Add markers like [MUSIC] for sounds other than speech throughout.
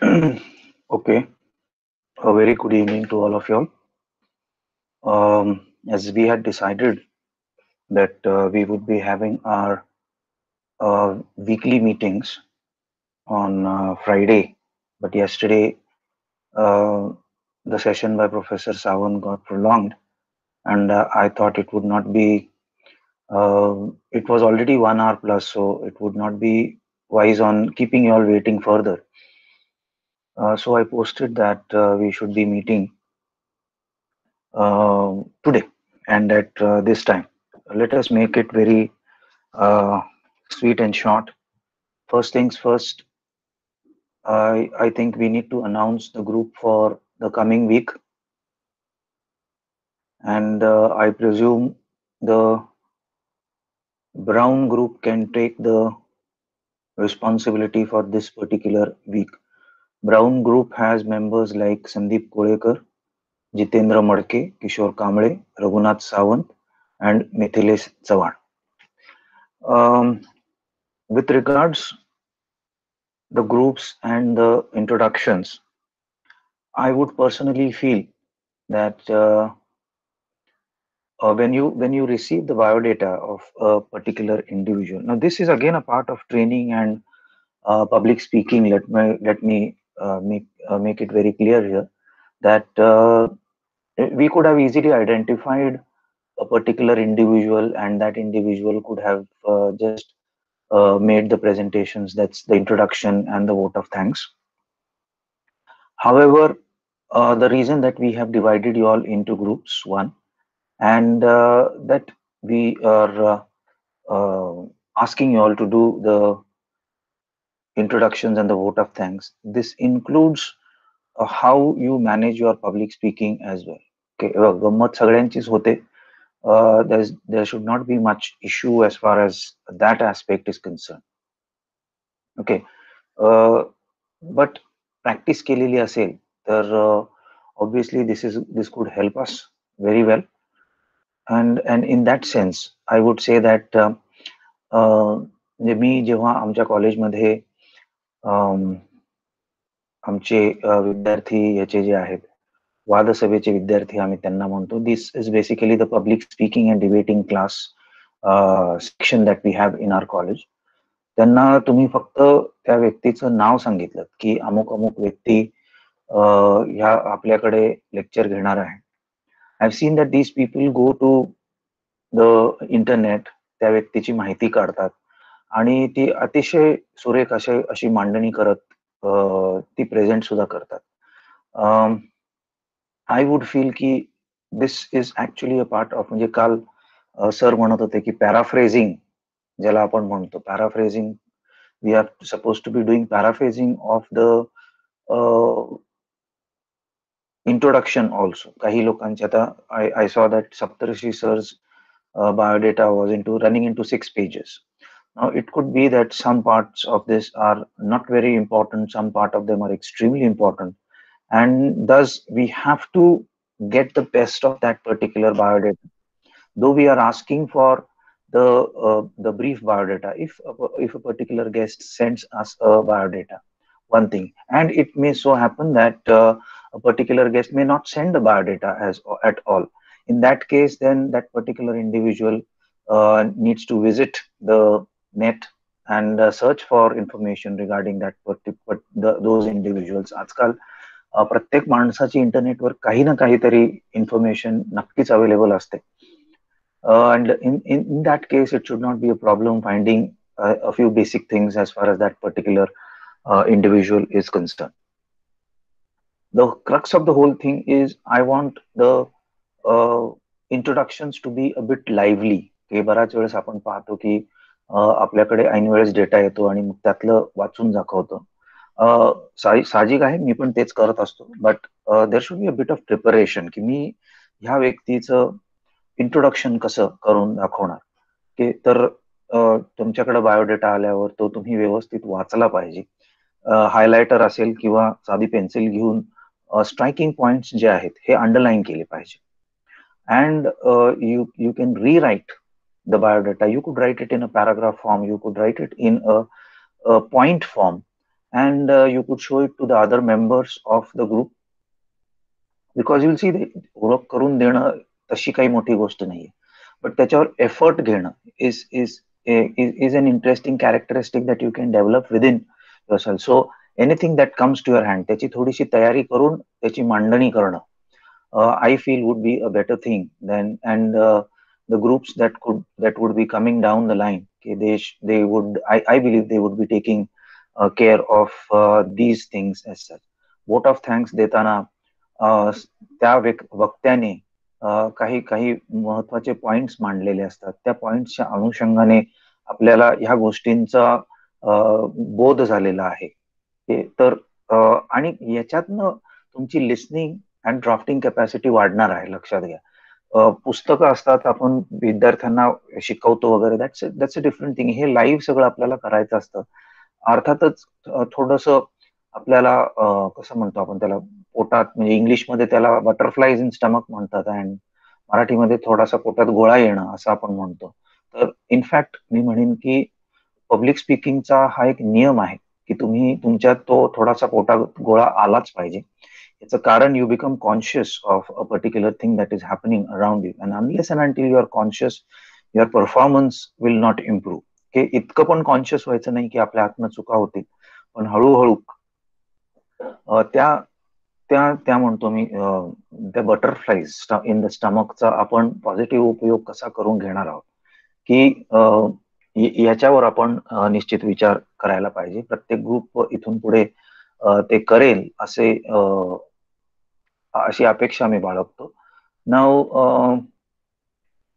[CLEARS THROAT] okay. A very good evening to all of you all. Um, as we had decided that uh, we would be having our uh, weekly meetings on uh, Friday, but yesterday uh, the session by Professor Sawan got prolonged, and uh, I thought it would not be. Uh, it was already one hour plus, so it would not be wise on keeping you all waiting further. Uh, so I posted that uh, we should be meeting uh, today and at uh, this time. Let us make it very uh, sweet and short. First things first, I, I think we need to announce the group for the coming week. And I presume the Brown group can take the responsibility for this particular week. Brown group has members like Sandeep Kolekar, Jitendra Madke, Kishore Kamble, Raghunath Sawant, and Mithilesh Chavan. Um, with regards the groups and the introductions, I would personally feel that uh, uh, when you when you receive the biodata of a particular individual, now this is again a part of training and uh, public speaking. Let me let me make uh, make it very clear here that uh, we could have easily identified a particular individual, and that individual could have uh, just uh, made the presentations. That's the introduction and the vote of thanks. However, uh, the reason that we have divided you all into groups, one, and uh, that we are uh, uh, asking you all to do the introductions and the vote of thanks. This includes uh, how you manage your public speaking as well. Okay, uh, गंमत सगळ्यांचीच होते. Uh, there's there should not be much issue as far as that aspect is concerned. Okay, uh, but practice केलेली असेल तर uh, obviously this is this could help us very well. And and in that sense, I would say that uh, uh, म्हणजे मी जेव्हा आमच्या कॉलेजमध्ये अम, आमचे विद्यार्थी याचे जे आहेत वादसभेचे विद्यार्थी आम्ही त्यांना म्हणतो. This is basically the public speaking and debating class section that we have in our college त्यांना तुम्ही फक्त त्या व्यक्तीचं नाव सांगितलं की अमुक अमुक व्यक्ती ह्या आपल्याकडे लेक्चर घेणार आहे. I seen that these people go to the internet त्या व्यक्तीची माहिती काढतात. आणि ती अतिशय सुरेख अशी अशी मांडणी करत अ, ती प्रेझेंट सुद्धा करतात. आय वुड फील की this is actually a part of म्हणजे काल सर म्हणत होते की पॅराफ्रेझिंग ज्याला आपण म्हणतो paraphrasing we are suppose to be doing paraphrasing of the introduction also काही लोकांचे आता I I saw that Saptarshi sirs into running into six pages Now, it could be that some parts of this are not very important, some part of them are extremely important, and thus we have to get the best of that particular biodata. Though we are asking for the uh, the brief biodata, if a, if a particular guest sends us a biodata, one thing, and it may so happen that uh, a particular guest may not send the biodata as at all. In that case then that particular individual uh, needs to visit the net and uh, search for information regarding that particular the, those individuals आजकाल uh, प्रत्येक माणसाची इंटरनेटवर काही ना काहीतरी information नक्कीच available असते and in, in in that case it should not be a problem finding uh, a few basic things as far as that particular uh, individual is concerned the crux of the whole thing is i want the introduction to be a bit lively की बऱ्याच वेळेस आपण पाहतो की आपल्याकडे ऐन वेळेस data येतो आणि मग त्यातलं वाचून दाखवतो. साहजिक आहे मी पण तेच करत असतो. But there should be a bit of preparation की मी ह्या व्यक्तीचं इंट्रोडक्शन कसं करून दाखवणार? की तर तुमच्याकडे बायोडेटा आल्यावर तो तुम्ही व्यवस्थित वाचला पाहिजे. हायलायटर असेल किंवा साधी पेन्सिल घेऊन स्ट्रायकिंग पॉइंट जे आहेत हे अंडरलाईन केले पाहिजे. And you you can can the biodata. You could write it in a paragraph form you could write it in a, a point form and uh, you could show it to the other members of the group. Because you'll see ओळख करून देणं तशी काही मोठी गोष्ट नाहीये but त्याच्यावर effort घेणं is is is an interesting characteristic that you can develop within yourself so anything that comes to your hand त्याची थोडीशी तयारी करून त्याची मांडणी करणं I feel would be a better thing then and the groups that could that would be coming down the line okay, they they would I, I believe they would be taking uh, care of uh, these things as such vote of thanks देताना त्या वक्त्याने काही काही महत्त्वाचे points मांडलेले असतात त्या पॉइंट्सच्या अनुषंगाने आपल्याला ह्या गोष्टींचा बोध झालेला आहे तर आणि याच्यातनं तुमची लिस्निंग अँड ड्राफ्टिंग कॅपॅसिटी वाढणार आहे लक्षात घ्या पुस्तकं असतात आपण विद्यार्थ्यांना शिकवतो वगैरे that's that's a different thing हे लाईव्ह सगळं आपल्याला करायचं असतं. अर्थातच थोडस आपल्याला कसं म्हणतो आपण त्याला पोटात म्हणजे इंग्लिशमध्ये त्याला बटरफ्लायज इन स्टमक म्हणतात अँड मराठीमध्ये थोडासा पोटात गोळा येणं असं आपण म्हणतो. तर इनफॅक्ट मी म्हणेन की पब्लिक स्पीकिंगचा हा एक नियम आहे की तुम्ही तुमच्यात तो थोडासा पोटात गोळा आलाच पाहिजे. याचं कारण you become conscious of a particular thing that is happening around you. And unless and until you are conscious your performance will not improve. हे इतकं पण कॉन्शियस व्हायचं नाही की आपल्या हातनं चुका होतील. पण हळूहळू त्या त्या त्या म्हणतो मी त्या बटरफ्लाईज इन द स्टमकचा आपण पॉझिटिव्ह उपयोग कसा करून घेणार आहोत? की याच्यावर आपण निश्चित विचार करायला पाहिजे. प्रत्येक ग्रुप इथून पुढे ते करेल असे अशी अपेक्षा मी बाळगतो. Now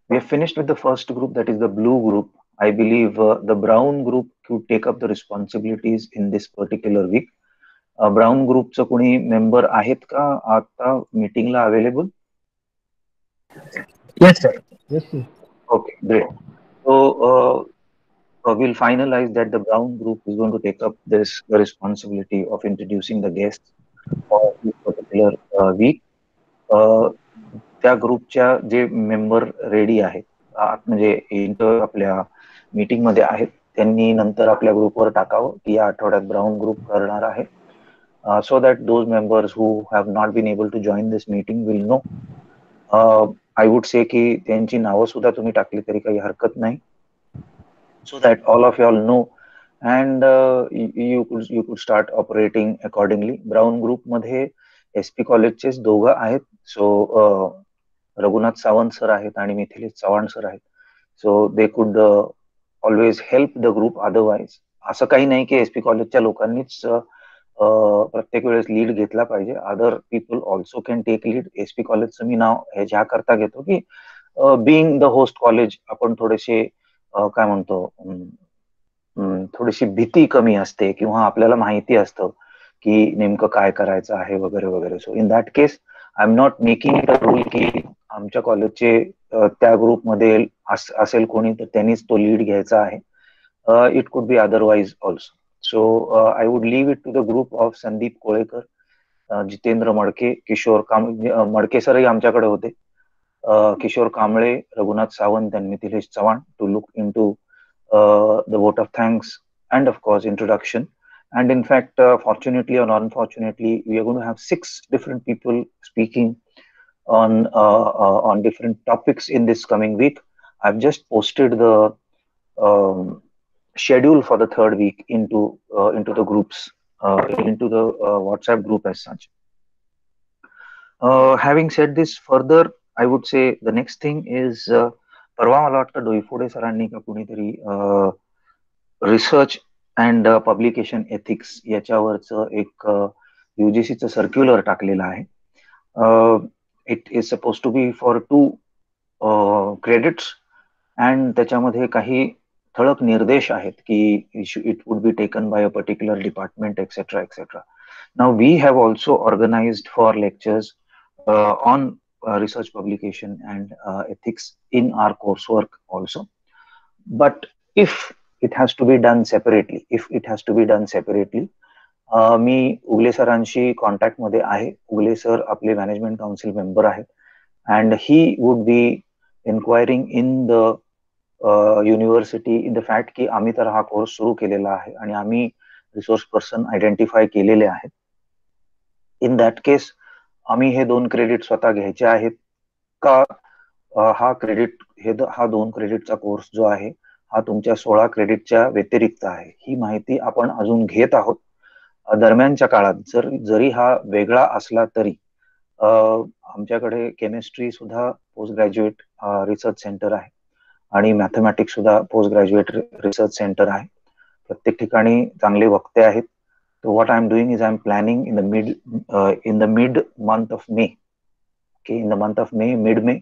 we finished with the first group that is the blue group I believe the brown group to take up the responsibilities in this particular week brown ग्रुपचं कोणी मेंबर आहेत का? आता मीटिंगला available okay great so we'll finalize that the brown group is going to take up this the responsibility of introducing the guests for particular week uh, uh, त्या ग्रुपच्या जे member ready आहेत म्हणजे इंटर आपल्या मीटिंगमध्ये आहेत त्यांनी नंतर आपल्या ग्रुपवर टाकावं की या आठवड्यात ब्राऊन ग्रुप करणार आहे. So that those members members have not been able to join this meeting will know I would say की त्यांची नावं सुद्धा तुम्ही टाकली तरी काही हरकत नाही. So that all of you all know and you could you could start operating accordingly brown ग्रुपमध्ये एस पी कॉलेजचेच दोघं आहेत. सो रघुनाथ सावंत सर आहेत आणि मिथिलेश चव्हाण सर आहेत. So they could always help the group otherwise असं काही नाही की एसपी कॉलेजच्या लोकांनीच प्रत्येक वेळेस लीड घेतला पाहिजे. Other people also can take lead SP कॉलेजचं मी नाव हे ज्या करता घेतो की बिईंग द होस्ट कॉलेज आपण थोडेसे काय म्हणतो थोडीशी भीती कमी असते किंवा आपल्याला माहिती असतं. की नेमकं काय करायचं आहे वगैरे वगैरे. So in that case I am not making it a rule की आमच्या कॉलेजचे त्या ग्रुपमध्ये असेल कोणी तर त्यांनीच तो लीड घ्यायचा आहे. It could be otherwise also so I would would it to the group of Sandeep Kolekar Jitendra Madke Kishore काम मडके सरही आमच्याकडे होते. Kishore Kamble Raghunath Sawant and Mithilesh Chavan to look into the vote of thanks and of course introduction and in fact uh, fortunately or unfortunately we are going to have six different people speaking on uh, uh, on different topics in this coming week i've just posted the um, schedule for the third week into uh, into the groups uh, into the uh, whatsapp group as such having said this further i would say the next thing is परवा मला वाटतं डोईफोडे सरांनी का कुणीतरी research and publication ethics याच्यावरचं एक युजीसीचं circular टाकलेलं आहे. It is suppose to be for two credits and त्याच्यामध्ये काही ठळक निर्देश आहेत की it would be taken by a particular department etcetera etcetera now we have also organized four lectures on research publication and ethics in our course work also but if it has to be done separately. If it has to be done separately uh, मी उगले सरांशी कॉन्टॅक्टमध्ये आहे. Ugale sir आपले management council member आहेत. And he would be inquiring in the university in the fact की आम्ही तर हा कोर्स सुरू केलेला आहे आणि आम्ही रिसोर्स पर्सन आयडेंटिफाय केलेले आहेत. इन दॅट केस आम्ही हे दोन क्रेडिट स्वतः घ्यायचे आहेत. का हा क्रेडिट हे हा दोन क्रेडिटचा कोर्स जो आहे हा तुमच्या सोळा क्रेडिटच्या व्यतिरिक्त आहे. ही माहिती आपण अजून घेत आहोत. दरम्यानच्या काळात जर जरी हा वेगळा असला तरी आमच्याकडे केमिस्ट्री सुद्धा पोस्ट ग्रॅज्युएट रिसर्च सेंटर आहे. आणि मॅथमॅटिक्स सुद्धा पोस्ट ग्रॅज्युएट रिसर्च सेंटर आहे. प्रत्येक ठिकाणी चांगले वक्ते आहेत. What I am doing is I am planning in the mid in the mid month of May okay in the month of May mid May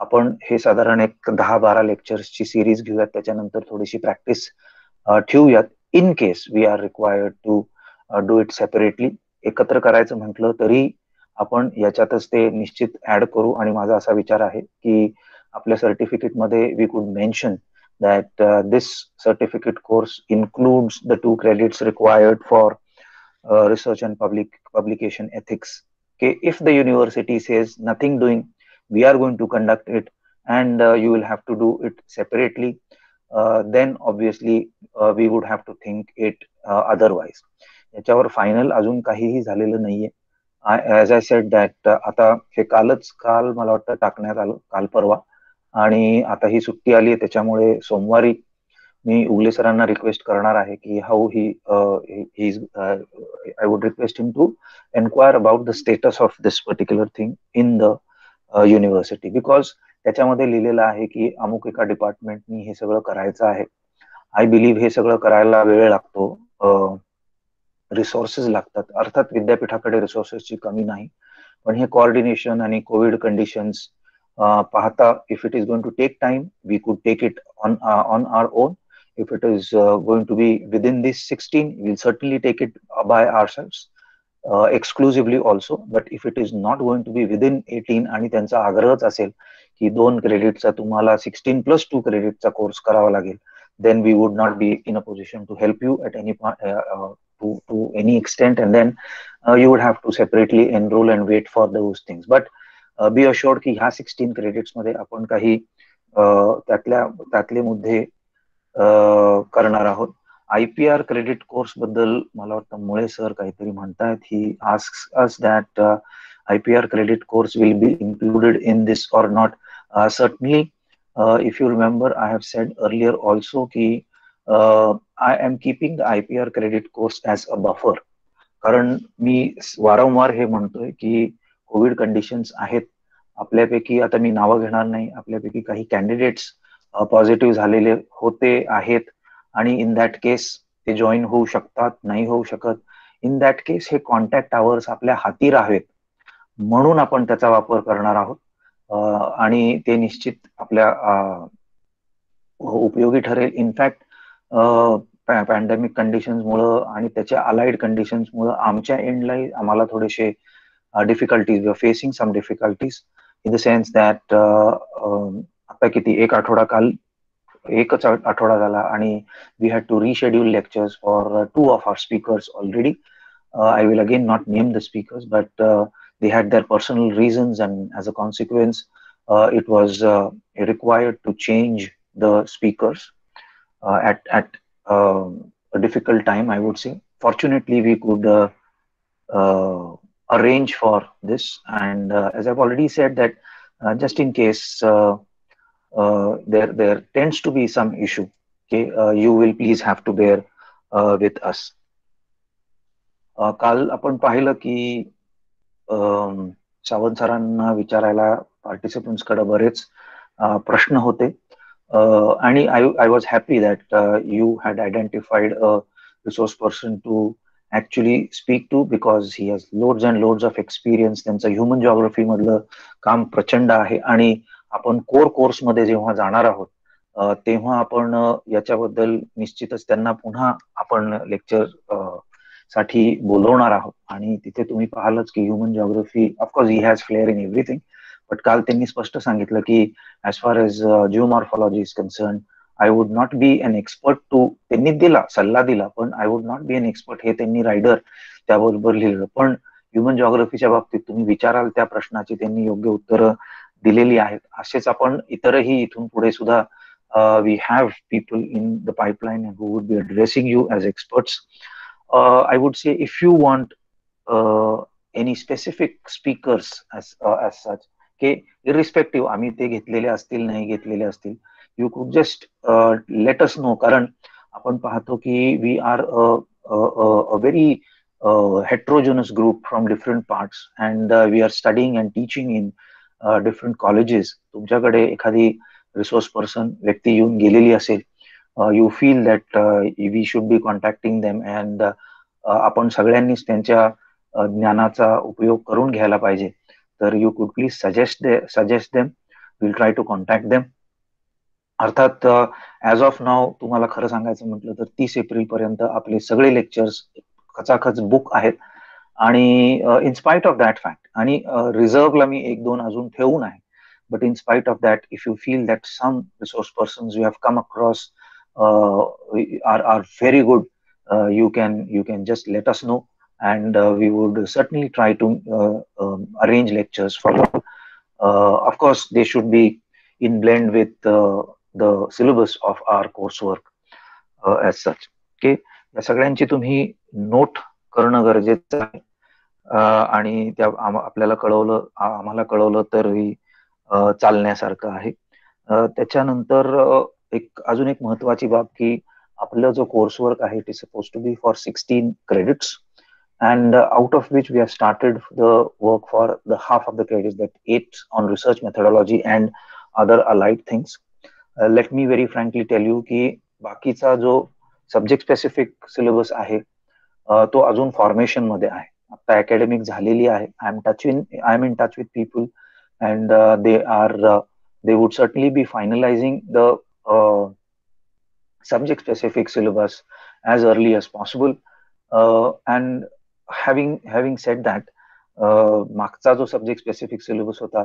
आपण हे साधारण एक दहा बारा लेक्चर्सची सिरीज घेऊयात. त्याच्यानंतर थोडीशी प्रॅक्टिस ठेवूयात. In case we are required to do it separately एकत्र करायचं म्हटलं तरी आपण याच्यातच ते निश्चित ऍड करू. आणि माझा असा विचार आहे की आपल्या सर्टिफिकेटमध्ये we could mention that this certificate course includes the two credits required for research and public publication ethics K if the university says nothing doing we are going to conduct it and uh, you will have to do it separately. Uh, then obviously uh, we would have to think it uh, otherwise. याच्यावर final अजून काहीही झालेलं नाहीये. As I said that आता हे कालच काल मला वाटतं टाकण्यात आलं काल परवा. आणि आता ही सुट्टी आली आहे त्याच्यामुळे सोमवारी मी उगले सरांना रिक्वेस्ट करणार आहे की how he I would request him to enquire about the status of this particular thing in the university because त्याच्यामध्ये लिहिलेलं आहे की अमुक एका डिपार्टमेंटनी हे सगळं करायचं आहे. आय बिलीव्ह हे सगळं करायला वेळ लागतो. रिसोर्सेस लागतात. अर्थात विद्यापीठाकडे रिसोर्सेसची कमी नाही. पण हे कॉर्डिनेशन आणि कोविड कंडिशन्स पाहता if it is going to take time we could take it on on our own if it is going to be within this sixteen will certainly take it by ourselves exclusively also but if it is not going to be within eighteen आणि त्यांचा आग्रहच असेल की दोन क्रेडिटचा तुम्हाला sixteen plus two क्रेडिटचा course करावा लागेल then we would not be in a position to help you at any to to any extent and then you would have to separately enrol and wait for those things but be assure की ह्या sixteen क्रेडिट्समध्ये आपण काही त्यातल्या त्यातले मुद्दे करणार आहोत. I P R credit कोर्सबद्दल मला वाटतं मुळे सर काहीतरी म्हणतायत. He ask us that I P R credit course will be included in this or not certainly if you remember I have said earlier also की I am keeping the I P R credit course as a buffer कारण मी वारंवार हे म्हणतोय की Covid conditions आहेत. आपल्यापैकी आता मी नावं घेणार नाही. आपल्यापैकी काही कॅन्डिडेट्स पॉझिटिव्ह uh, झालेले होते आहेत. आणि इन दॅट केस ते जॉईन होऊ शकतात नाही होऊ शकत. इन दॅट केस हे कॉन्टॅक्ट आवर्स आपल्या हाती राहावेत. म्हणून आपण त्याचा वापर करणार आहोत. आणि ते निश्चित आपल्या हो, उपयोगी ठरेल. इनफॅक्ट पॅन्डेमिक कंडिशन्स मुळे आणि त्याच्या अलाइड कंडिशन्स मुळे आमच्या एंडलाही आम्हाला थोडेसे difficulties facing some difficulties in the sense that आता किती एक आठवडा काल एकच आठवडा झाला आणि we had to reschedule lectures for two of our speakers already I will again not name the speakers but they had their personal reasons and as a consequence it was uh, required to change the speakers uh, at at uh, a difficult time i would say fortunately we could arrange for this and as i've already said that just in case uh, Uh, there there tends to be some issue. Okay uh, you will please have to bear uh, with us. Uh, काल आपण पाहिलं की um, Sawant सरांना विचारायला पार्टिसिपंट्सकडे बरेच uh, प्रश्न होते. आणि I I was happy that you had identified a resource person to actually speak to because he has loads and loads of experience त्यांचं ह्युमन जॉग्रफी मधलं काम प्रचंड आहे. आणि आपण कोर कोर्समध्ये जेव्हा जाणार आहोत तेव्हा आपण याच्याबद्दल निश्चितच त्यांना पुन्हा आपण लेक्चरसाठी बोलवणार आहोत. आणि तिथे तुम्ही पाहालच की human geography of course he has flair in everything but काल त्यांनी स्पष्ट सांगितलं की as far as geomorphology is concern I would not be an expert to त्यांनी दिला सल्ला दिला पण I would not be an expert हे त्यांनी रायडर त्याबरोबर लिहिलं. पण ह्युमन जॉग्रफीच्या बाबतीत तुम्ही विचाराल त्या प्रश्नाची त्यांनी योग्य उत्तरं दिलेली आहेत. असेच आपण इतरही इथून पुढे सुद्धा we have people in the pipeline who would be addressing you as experts I would say if you want any specific speakers as के इरिस्पेक्टिव्ह आम्ही ते घेतलेले असतील नाही घेतलेले असतील यू कुड जस्ट लेटस नो कारण आपण पाहतो की we are a very heterogeneous group from different parts and we are are and teaching in different colleges तुमच्याकडे एखादी रिसोर्स पर्सन व्यक्ती येऊन गेलेली असेल you feel that we should be contacting them and आपण सगळ्यांनीच त्यांच्या ज्ञानाचा उपयोग करून घ्यायला पाहिजे. तर you could please suggest they suggest them will try to contact them अर्थात ऍज ऑफ नाव तुम्हाला खरं सांगायचं म्हटलं तर तीस एप्रिल पर्यंत आपले सगळे लेक्चर्स खचाखच बुक आहेत. आणि इन्स्पाइट ऑफ दॅट फॅक्ट आणि रिझर्व्हला मी एक दोन अजून ठेवून आहे but in spite of that if you feel that some resource persons you have come across uh, are, are very good uh, you can you can just let us know and uh, we would certainly try to um, arrange lectures for you of course they should be in blend with the syllabus of our coursework as such okay या सगळ्यांची तुम्ही note करणं गरजेचं आहे आणि त्या आपल्याला कळवलं आम्हाला कळवलं तर ही चालण्यासारखं आहे. त्याच्यानंतर एक अजून एक महत्वाची बाब की आपलं जो कोर्स वर्क आहे is suppose to be for sixteen credits and out of which we have started the work for the half of the credits that eight on research methodology and other a things let me very frankly tell you की बाकीचा जो subject specific syllabus आहे तो अजून फॉर्मेशनमध्ये आहे. आता academic झालेली आहे. I am touch in I am in touch with people and they are they would suddenly be finalising the subject specific syllabus as early as possible and having having set that मागचा जो subject specific syllabus होता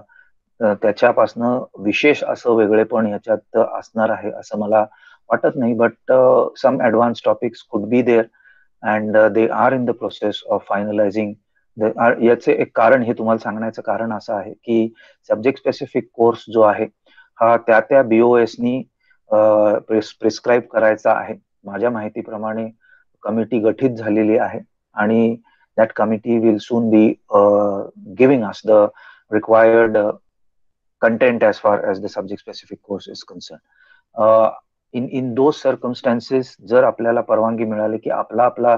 त्याच्यापासनं विशेष असं वेगळे पण ह्याच्यात असणार आहे असं मला वाटत नाही. But some advance topics could be there and they are in the process of finalising याचे एक कारण हे तुम्हाला सांगण्याचं कारण असं आहे की सब्जेक्ट स्पेसिफिक कोर्स जो आहे हा त्या त्या बीओएसनी प्रिस्क्राईब करायचा आहे. माझ्या माहितीप्रमाणे कमिटी गठीत झालेली आहे आणि that committee will soon be giving us the required content as far as the subject specific course is concern in in those circumstances जर आपल्याला परवानगी मिळाली की आपला आपला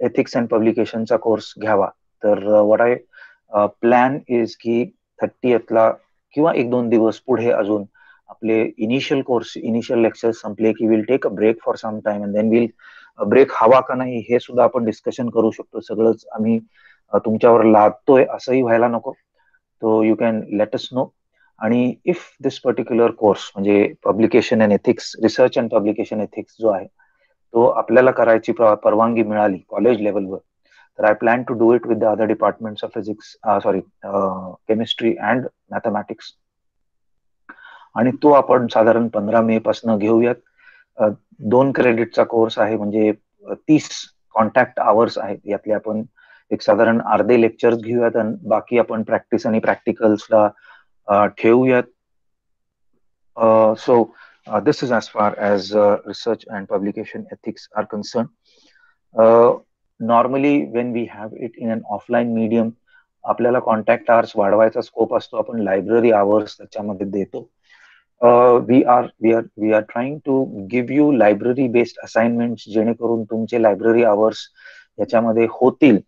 एथिक्स अँड पब्लिकेशनचा कोर्स घ्यावा तर वॉट आय प्लॅन इज की थर्टीएथला किंवा एक दोन दिवस पुढे अजून आपले इनिशियल कोर्स इनिशियल लेक्चर संपले की will take a break for some time and then will break हवा का नाही हे सुद्धा आपण डिस्कशन करू शकतो. सगळंच आम्ही uh, तुमच्यावर लादतोय असंही व्हायला नको. तो you can let us know आणि इफ दिस पर्टिक्युलर कोर्स म्हणजे publication and ethics research and publication ethics जो आहे तो आपल्याला करायची परवानगी मिळाली कॉलेज लेवलवर तर I plan to do it with the other departments of physics sorry chemistry and mathematics आणि तो आपण साधारण पंधरा मे पासून घेऊयात. दोन क्रेडिटचा कोर्स आहे म्हणजे तीस कॉन्टॅक्ट आवर्स आहेत. यातले आपण एक साधारण अर्धे लेक्चर्स घेऊयात आणि बाकी आपण प्रॅक्टिस आणि प्रॅक्टिकल्सला Uh, ठेवूयात so uh, uh, this is as far as research research and publication ethics are concerned. When we when it in it in an आपल्याला कॉन्टॅक्ट आवर्स वाढवायचा स्कोप असतो. आपण लायब्ररी आवर्स त्याच्यामध्ये देतो. We are we are we are trying to give you library based assignment जेणेकरून तुमचे library hours याच्यामध्ये होतील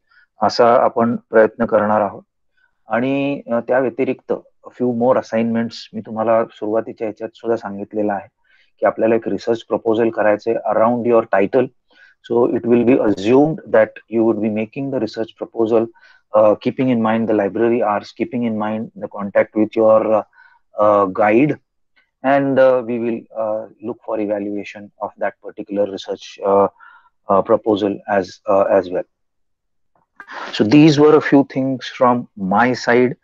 असा आपण प्रयत्न करणार आहोत. आणि त्या व्यतिरिक्त फ्यू मोर असाइनमेंट्स मी तुम्हाला सुरुवातीच्या याच्यात सुद्धा सांगितलेलं आहे की आपल्याला एक रिसर्च प्रपोजल करायचे around your title so it will be assumed that you would be making the research proposal keeping in mind the library hours, keeping in mind the contact with your uh, uh, guide, and uh, we will look for evaluation of that particular research proposal as as well. So these were a few things from my side.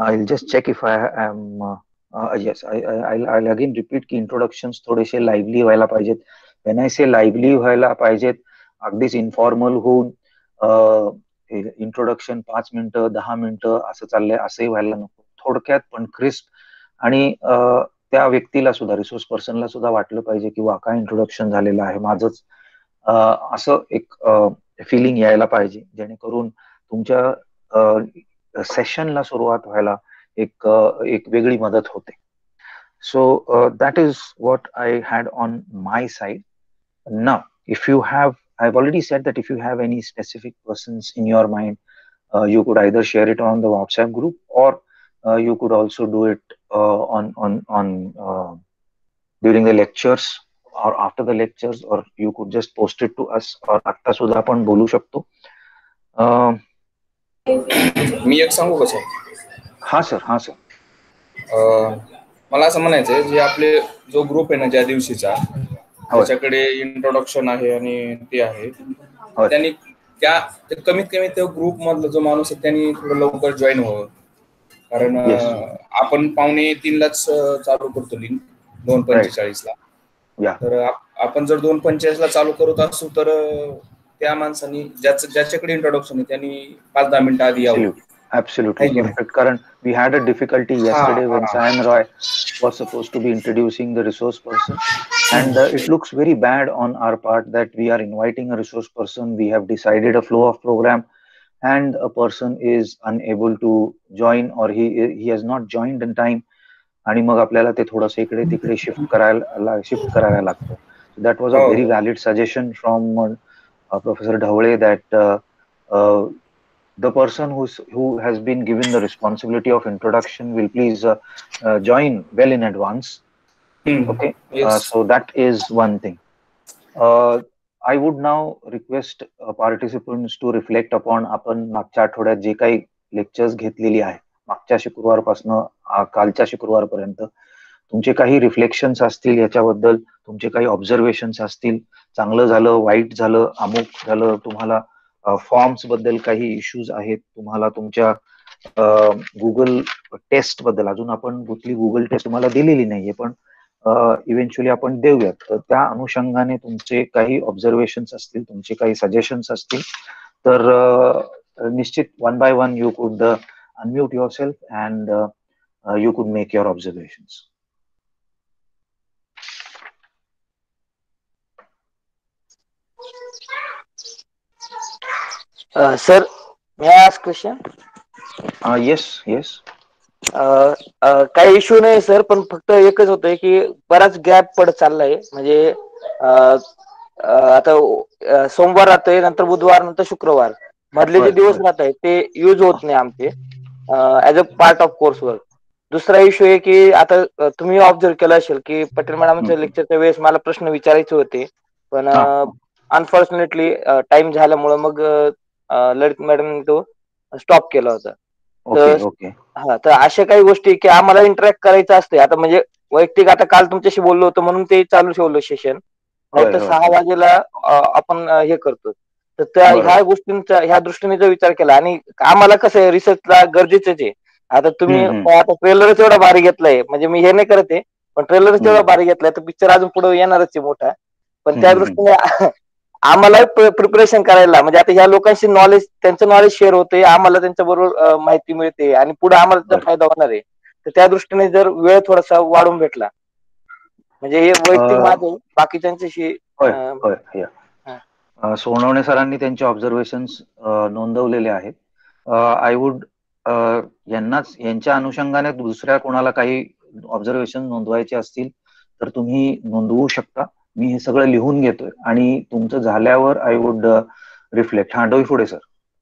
I'll just check if I am. Uh, uh, yes, I, I'll, I'll again repeat की इंट्रोडक्शन्स थोडेसे lively व्हायला पाहिजेत. When I say lively व्हायला पाहिजेत, अगदीच informal होऊन uh, introduction पाच मिनिटं दहा मिनिटं असं चाललंय असंही व्हायला नको थोडक्यात पण क्रिस्प आणि त्या व्यक्तीला सुद्धा रिसोर्स पर्सनला सुद्धा वाटलं पाहिजे की वा काय इंट्रोडक्शन झालेलं आहे माझंच असं एक फिलिंग यायला पाहिजे जेणेकरून तुमच्या सेशनला सुरुवात व्हायला एक एक वेगळी मदत होते so that is what I had on my side ना if you have I already set that if you have any specific persons in your mind you could either share it on the WhatsApp group or uh, you could also do it uh, on on on uh, during the lectures or after the lectures or you could just post it to us or आता सुद्धा आपण बोलू शकतो मी एक सांगू कसं हा sir हा सर. मला असं म्हणायचंय जे आपले जो ग्रुप आहे ना ज्या दिवशीचा त्याच्याकडे इंट्रोडक्शन आहे आणि ते आहे. त्यांनी त्या कमीत कमी त्या ग्रुप मधला जो माणूस आहे त्यांनी थोडं लवकर जॉईन व्हावं. कारण आपण पावणे तीनलाच चालू करतो लिंक दोन पंचेचाळीस ला तर आपण जर दोन पंचेचाळीस ला चालू करत असू तर त्या माणसाने ज्याच्याकडे इंट्रोडक्शन आहे त्यांनी पाच दहा मिनिटं आधी यावं. कारण difficulty yesterday when be introducing resource person and it looks bad on our part that we resource person programme and person is unable to join he has time आणि मग आपल्याला ते थोडंसं इकडे तिकडे शिफ्ट करायला शिफ्ट करायला लागतं. That was a very valid suggestion from Professor Dhawale that the person who's who has been given the responsibility of introduction will please uh, uh, join well in advance mm. okay yes. uh, so that is one thing i would now request participants to reflect upon आपण मागच्या आठवड्यात जे काही lectures घेतलेली आहे मागच्या शुक्रवारपासून कालच्या शुक्रवारपर्यंत तुमचे काही रिफ्लेक्शन्स असतील याच्याबद्दल तुमचे काही ऑब्झर्वेशन्स असतील चांगलं झालं वाईट झालं अमुक झालं तुम्हाला फॉर्म्सबद्दल काही इश्यूज आहेत तुम्हाला तुमच्या गुगल टेस्टबद्दल अजून आपण कुठली गुगल टेस्ट तुम्हाला दिलेली नाहीये पण इव्हेंच्युअली आपण देऊयात. तर त्या अनुषंगाने तुमचे काही ऑब्झर्वेशन्स असतील तुमचे काही सजेशन्स असतील तर निश्चित one by one you could unmute your self and you could make your observations Uh, sir, may I ask question? Uh, yes, yes. काही इश्यू नाही सर पण फक्त एकच होतंय की बराच गॅप पडत चाललाय. म्हणजे आता सोमवार राहतोय नंतर बुधवार नंतर शुक्रवार. मधले जे दिवस राहत आहेत ते युज होत नाही आमचे. As a part of course work दुसरा इश्यू आहे की आता तुम्ही ऑब्झर्व केलं असेल की पटेल मॅडमच्या लेक्चरच्या वेळेस मला प्रश्न विचारायचे होते. पण अनफॉर्च्युनेटली टाइम झाल्यामुळे मग ललित मॅडम तो स्टॉप केला होता. तर हा तर अशा काही गोष्टी की आम्हाला इंटरॅक्ट करायचं असते आता म्हणजे वैयक्तिक आता काल तुमच्याशी बोललो होतो म्हणून ते चालू ठेवलं सेशन तर सहा वाजेला आपण हे करतो. तर त्या ह्या गोष्टींचा ह्या दृष्टीने जर विचार केला आणि आम्हाला कसं आहे रिसर्चला गरजेचंच आहे. आता तुम्ही आता ट्रेलरच एवढा भारी घेतलाय. म्हणजे मी हे नाही करत आहे पण ट्रेलरच एवढा भारी घेतलाय तर पिक्चर अजून पुढे येणारच आहे मोठा. पण त्या दृष्टीने आम्हाला प्रिपरेशन करायला. म्हणजे आता ह्या लोकांशी नॉलेज त्यांचं नॉलेज शेअर होते आम्हाला त्यांच्या बरोबर माहिती मिळते आणि पुढे आम्हाला त्याचा फायदा होणार आहे. तर त्या दृष्टीने जर वेळ थोडासा वाढून भेटला म्हणजे हे वैयक्तिक माझं बाकीच्यांच्याशी सोनवणे सरांनी त्यांचे ऑब्झर्वेशन नोंदवलेले आहेत. आय वुड यांनाच यांच्या अनुषंगाने दुसऱ्या कोणाला काही ऑब्झर्वेशन नोंदवायचे असतील तर तुम्ही नोंदवू शकता. मी हे सगळं लिहून घेतोय. आणि तुमचं झाल्यावर आय वुड रिफ्लेक्ट हा डोई पुढे सर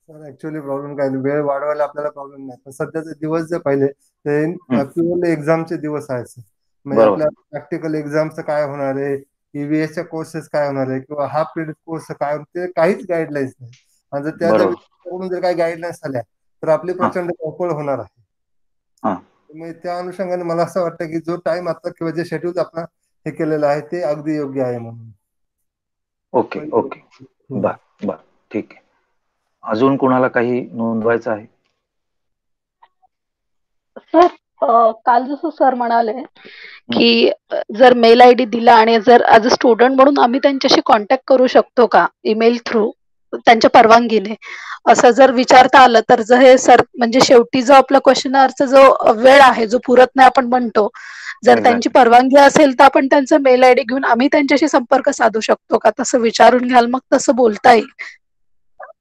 सर ऍक्च्युअली प्रॉब्लेम काय? वेळ वाढवायला आपल्याला प्रॉब्लेम नाही. पण सध्याचे दिवस जे पाहिले ते एक्झामचे दिवस आहेत सर म्हणजे आपल्या प्रॅक्टिकल एक्झामचं काय होणार आहे? ईव्हीएसच्या कोर्सेस काय होणार आहे? किंवा हाफ क्रेडिट कोर्स काय ते काहीच गाईडलाईन्स नाही. आणि जर त्या जर काही गाईडलाईन्स झाल्या तर आपली प्रचंड धावपळ होणार आहे. त्या अनुषंगाने मला असं वाटतं की जो टाइम आता किंवा जे शेड्यूल आपण हे केलेलं आहे ते अगदी योग्य आहे म्हणून. Okay okay. बर बर ठीक आहे. अजून कोणाला काही नोंदवायचं आहे? सर काल जसं सर म्हणाले की जर मेल आय डी दिला आणि जर ऍज अ स्टुडंट म्हणून आम्ही त्यांच्याशी कॉन्टॅक्ट करू शकतो का? ईमेल थ्रू त्यांच्या परवानगीने. असं जर विचारता आलं तर जर हे सर म्हणजे शेवटी जो आपला क्वेश्चन आन्सरचा जो वेळ आहे जो पुरत नाही आपण म्हणतो जर त्यांची परवानगी असेल तर आपण त्यांचा मेल आय डी घेऊन आम्ही त्यांच्याशी संपर्क साधू शकतो का? तसं विचारून घ्याल मग तसं बोलता येईल.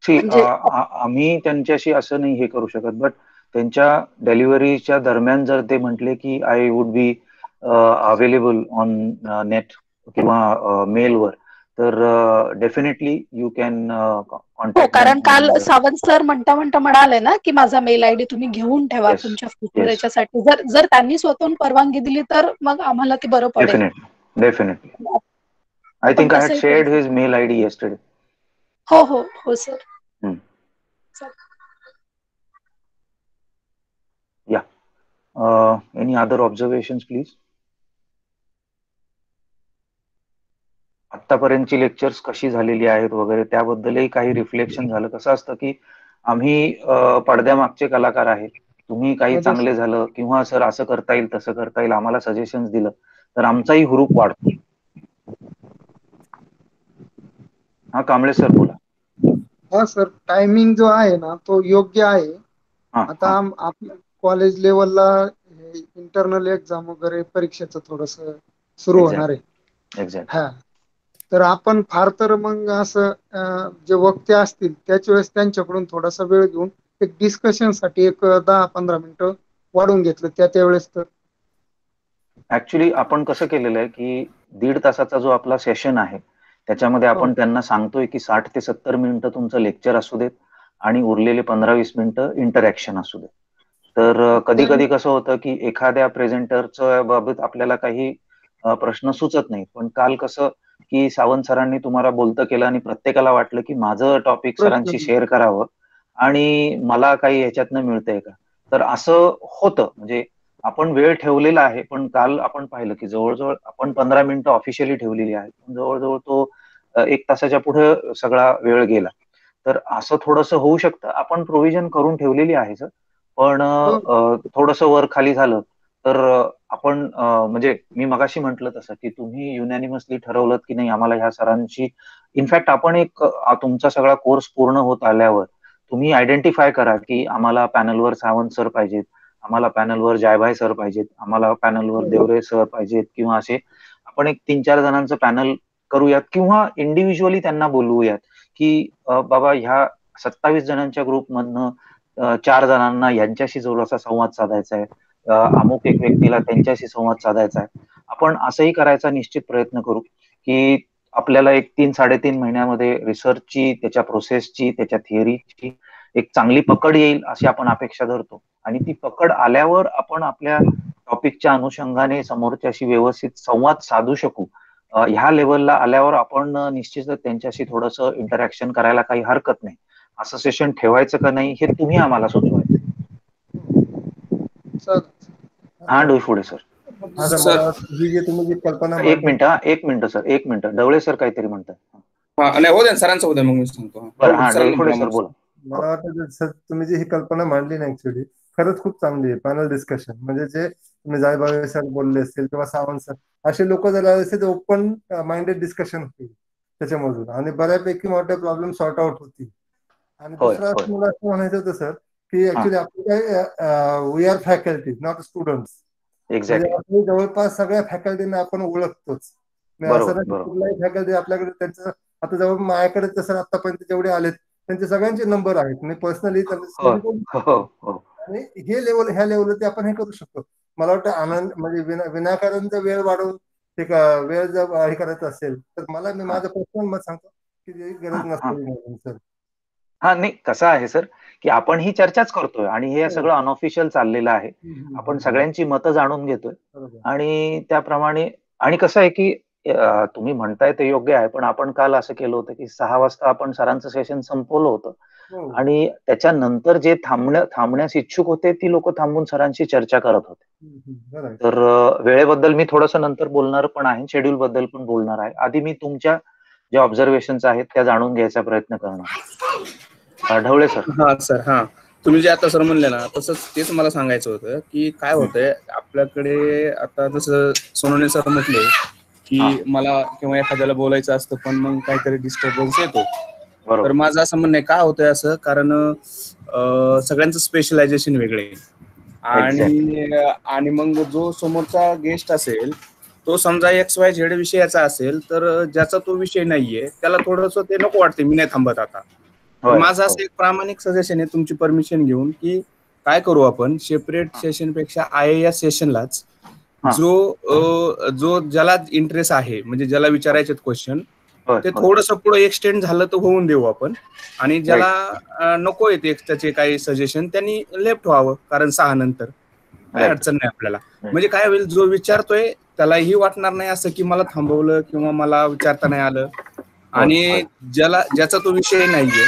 म्हणजे आम्ही त्यांच्याशी असं नाही हे करू शकत बट त्यांच्या डिलिव्हरीच्या दरम्यान जर ते म्हटले की I would be available on net किंवा मेलवर तर डेफिनेटली यू कॅन कॉन्टॅक्ट कारण काल सावंत सर म्हणता म्हणता म्हणाले ना की माझा मेल आयडी तुम्ही घेऊन ठेवा तुमच्या फ्युचर याच्यासाठी जर जर त्यांनी स्वतःहून परवानगी दिली तर मग आम्हाला ते बरं पडेल. Definitely definitely I think I had shared his mail ID yesterday हो हो हो सर. या एनी अदर ऑब्झर्वेशन्स प्लीज आतापर्यंतची लेक्चर्स कशी झालेली आहेत वगैरे त्याबद्दलही काही रिफ्लेक्शन झालं. कसं असतं की आम्ही पडद्यामागचे कलाकार आहेत. तुम्ही काही चांगले झालं किंवा सर असं करता येईल तसं करता येईल आम्हाला सजेशन दिलं तर आमचाही हुरूप वाढतो. हा कांबळे सर बोला. हा सर टायमिंग जो आहे ना तो योग्य आहे. आता आपल्या कॉलेज लेवलला इंटरनल एक्झाम वगैरे परीक्षेचं थोडस सुरू होणार आहे. हा. तर आपण फार तर मग असं जे वक्ते असतील त्याच वेळेस त्यांच्याकडून थोडासा वेळ घेऊन एक डिस्कशनसाठी एक दहा पंधरा मिनिटं वाढून घेतलं त्या त्यावेळेस तर. ऍक्च्युली आपण कसं केलेलं आहे की दीड तासाचा जो आपला सेशन आहे त्याच्यामध्ये आपण त्यांना सांगतोय की साठ ते सत्तर मिनिटं तुमचं लेक्चर असू देत आणि उरलेले पंधरा वीस मिनिटं इंटरॅक्शन असू देत. तर कधी कधी कसं होतं की एखाद्या प्रेझेंटरच्या बाबत आपल्याला काही प्रश्न सुचत नाही पण काल कसं की सावंत सरांनी तुम्हाला बोलतं केलं आणि प्रत्येकाला वाटलं की माझं टॉपिक सरांशी शेअर करावं. आणि मला काही ह्याच्यातनं मिळतंय का? तर असं होतं. म्हणजे आपण वेळ ठेवलेला आहे पण काल आपण पाहिलं की जवळजवळ आपण पंधरा मिनिटं ऑफिशियली ठेवलेली आहे जवळजवळ तो एक तासाच्या पुढे सगळा वेळ गेला. तर असं थोडंसं होऊ शकतं. आपण प्रोव्हिजन करून ठेवलेली आहे सर पण थोडस वर खाली झालं तर आपण म्हणजे मी मगाशी म्हंटल तसं की तुम्ही युनॅनिमसली ठरवलं की नाही आम्हाला ह्या सरांची इनफॅक्ट आपण एक तुमचा सगळा कोर्स पूर्ण होत आल्यावर तुम्ही आयडेंटिफाय करा की आम्हाला पॅनलवर सावंत सर पाहिजेत आम्हाला पॅनलवर जायभाई सर पाहिजेत आम्हाला पॅनलवर देवरे सर पाहिजेत किंवा असे आपण एक तीन चार जणांचं पॅनल करूयात किंवा इंडिव्हिज्युअली त्यांना बोलवूयात की बाबा ह्या सत्तावीस जणांच्या ग्रुपमधनं चार जणांना यांच्याशी जोडासा संवाद साधायचा आहे अमुक एक व्यक्तीला त्यांच्याशी संवाद साधायचा आहे. आपण असंही करायचा निश्चित प्रयत्न करू की आपल्याला एक तीन साडेतीन महिन्यामध्ये रिसर्चची त्याच्या प्रोसेसची त्याच्या थिअरीची एक चांगली पकड येईल अशी आपण अपेक्षा धरतो. आणि ती पकड आल्यावर आपण आपल्या टॉपिकच्या अनुषंगाने समोरच्याशी व्यवस्थित संवाद साधू शकू. ह्या लेवलला आल्यावर आपण निश्चितच त्यांच्याशी थोडस इंटरॅक्शन करायला काही हरकत नाही. असं सेशन ठेवायचं का नाही हे तुम्ही आम्हाला सुचवायचं. हा डोईफुडे सर. तुम्ही जी कल्पना एक मिनिट हा एक मिनिट सर एक मिनिट. ढवळे सर काहीतरी म्हणतात. नाही हो सरांचं होतं मग मी सांगतो. हा डोईफुडे सर बोला. मला वाटतं सर तुम्ही जी ही कल्पना मांडली ना ऍक्च्युली खरंच खूप चांगली आहे पॅनल डिस्कशन म्हणजे जे तुम्ही जायभावे सर बोलले असतील किंवा सावंत सर असे लोक जर आले असतील तर ओपन माइंडेड डिस्कशन होतील त्याच्यामधून. आणि बऱ्यापैकी मोठे प्रॉब्लेम सॉर्ट आउट होतील. आणि दुसरं असं मला असं म्हणायचं होतं सर की ऍक्च्युली आपले काय we are faculty not students exactly जवळपास सगळ्या फॅकल्टीना आपण ओळखतोच. असं कुठलाही फॅकल्टी आपल्याकडे त्यांचं आता जवळ माझ्याकडे तसं आतापर्यंत जेवढे आलेत त्यांचे सगळ्यांचे नंबर आहेत. मी पर्सनली आणि हे लेवल ह्या लेवलवरती आपण हे करू शकतो. मला वाटतं आनंद म्हणजे विना विनाकारणचा वेळ वाढवून ते वेळ जर हे करायचं असेल तर मला मी माझं पर्सनल मत सांगतो की गरज नसते सर हा नाही कसं आहे सर की आपण ही चर्चाच करतोय आणि हे सगळं अनऑफिशियल चाललेलं आहे. आपण सगळ्यांची मतं जाणून घेतोय. आणि त्याप्रमाणे आणि कसं आहे की तुम्ही म्हणताय ते योग्य आहे पण आपण काल असं केलं होतं की सहा वाजता आपण सरांचं सेशन संपवलं होतं. आणि त्याच्यानंतर जे थांबण्या थांबण्यास इच्छुक होते ती लोक थांबून सरांशी चर्चा करत होते. तर वेळेबद्दल मी थोडस नंतर बोलणार पण आहे शेड्यूल बद्दल पण बोलणार आहे. आधी मी तुमच्या ज्या ऑब्झर्वेशन आहेत त्या जाणून घ्यायचा प्रयत्न करणार ढवळे सर. हा सर हा. तुम्ही जे आता सर म्हणले ना तसंच तेच मला सांगायचं होतं की काय होतंय आपल्याकडे आता जसं सोनवणे सर म्हटले की मला किंवा एखाद्याला बोलायचं असतं पण मग काहीतरी डिस्टर्बन्स येतो. तर माझं असं म्हणणं आहे काय होतंय असं? कारण सगळ्यांचं स्पेशलायझेशन वेगळे आणि आणि मग जो समोरचा गेस्ट असेल तो समजा एक्स वाय झेड विषयाचा असेल तर ज्याचा तो विषय नाहीये त्याला थोडस ते नको वाटते मी नाही थांबत आता. माझं असं एक प्रामाणिक सजेशन आहे तुमची परमिशन घेऊन की काय करू आपण सेपरेट सेशनपेक्षा आय एस सेशनलाच जो जो ज्याला इंटरेस्ट आहे म्हणजे ज्याला विचारायचे क्वेश्चन ते थोडस पुढे एक्सटेंड झालं तर होऊन देऊ आपण. आणि ज्याला नको येते त्याचे काही सजेशन त्यांनी लेफ्ट व्हावं कारण सहा नंतर. काही अडचण नाही आपल्याला. म्हणजे काय होईल जो विचारतोय त्यालाही वाटणार नाही असं की मला थांबवलं किंवा मला विचारता नाही आलं. आणि ज्याला ज्याचा तो विषय नाहीये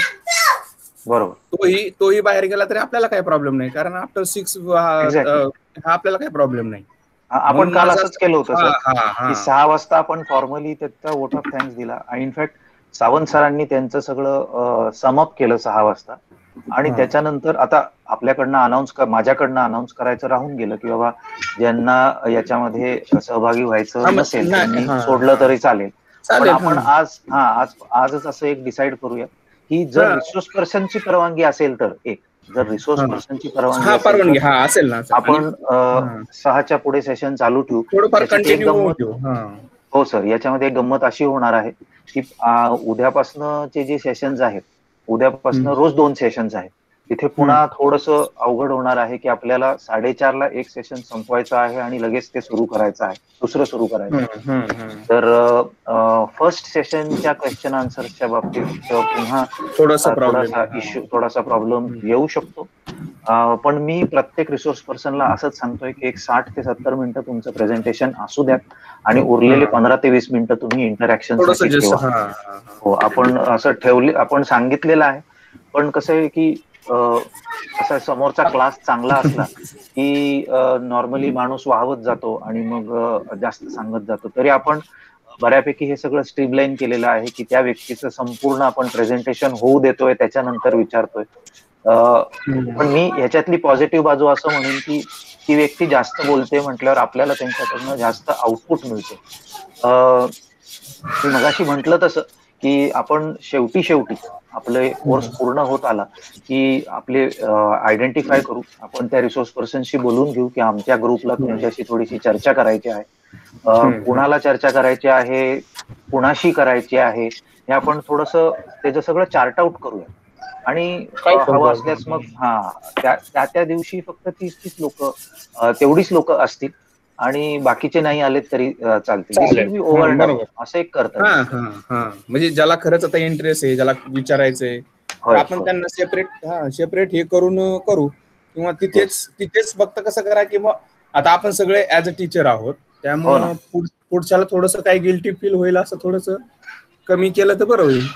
बरोबर. तोही तोही बाहेर गेला तरी आपल्याला काही प्रॉब्लेम नाही. कारण आफ्टर सिक्स हा आपल्याला काही प्रॉब्लेम नाही. आपण काल असंच केलं होतं सहा वाजता आपण फॉर्मली त्याचा वोट ऑफ थँक्स दिला. आणि इनफॅक्ट सावंत सरांनी त्यांचं सगळं समअप केलं सहा वाजता. आणि त्याच्यानंतर आता आपल्याकडनं अनाऊन्स माझ्याकडनं अनाऊन्स करायचं राहून गेलं की बाबा ज्यांना याच्यामध्ये सहभागी व्हायचं नसेल सोडलं तरी चालेल. पण आपण आज हा आज आजच असं एक डिसाईड करूया की जर रिसोर्स पर्सनची परवानगी असेल तर एक जर रिसोर्स पर्सनची परवानगी असेल ना आपण सहाच्या पुढे सेशन चालू ठेवू. हो. सर याच्यामध्ये गंमत अशी होणार आहे की उद्यापासनचे जे सेशन्स आहेत उद्यापासून रोज दोन सेशन्स आहेत. तिथे पुन्हा थोडस अवघड होणार आहे की आपल्याला साडेचारला एक सेशन संपवायचं आहे आणि लगेच ते सुरू करायचं आहे. दुसरं सुरू करायचं तर फर्स्ट सेशनच्या क्वेश्चन आन्सरच्या बाबतीत पुन्हा थोडासा इश्यू थोडासा प्रॉब्लेम येऊ शकतो. पण मी प्रत्येक रिसोर्स पर्सनला असंच सांगतोय की एक साठ ते सत्तर मिनिटं तुमचं प्रेझेंटेशन असू द्यात आणि उरलेले पंधरा ते वीस मिनिटं तुम्ही इंटरॅक्शन हो आपण असं ठेवले आपण सांगितलेलं आहे. पण कसं आहे की असा समोरचा क्लास चांगला असला की नॉर्मली माणूस वाहवत जातो आणि मग जास्त सांगत जातो. तरी आपण बऱ्यापैकी हे सगळं स्ट्रीमलाईन केलेलं आहे की त्या व्यक्तीचं संपूर्ण आपण प्रेझेंटेशन होऊ देतोय त्याच्यानंतर विचारतोय. पण मी ह्याच्यातली पॉझिटिव्ह बाजू असं म्हणेन की ती व्यक्ती जास्त बोलते म्हटल्यावर आपल्याला त्यांच्याकडनं जास्त आउटपुट मिळते. मगाशी म्हंटल तसं की आपण शेवटी शेवटी आपले कोर्स पूर्ण होत आला की आपले आयडेंटिफाय करू. आपण त्या रिसोर्स पर्सनशी बोलून घेऊ की आमच्या ग्रुपला तुमच्याशी थोडीशी चर्चा करायची आहे. कुणाला चर्चा करायची आहे कुणाशी करायची आहे हे आपण थोडस त्याचं सगळं चार्ट आउट करूया. आणि हवं असल्यास मग हा त्या त्या दिवशी फक्त तीस तीस लोक तेवढीच लोक असतील. आणि बाकीचे नाही आले तरी चालतील. ओव्हर असं एक करतात. म्हणजे ज्याला खरंच आता इंटरेस्ट आहे ज्याला विचारायचंय आपण त्यांना सेपरेट हा सेपरेट हे करून करू. किंवा तिथेच तिथेच फक्त कसं करा की आता आपण सगळे ऍज अ टीचर आहोत. त्यामुळे पुढच्याला थोडस काही गिल्टी फील होईल असं थोडस कमी केलं तर बरं होईल.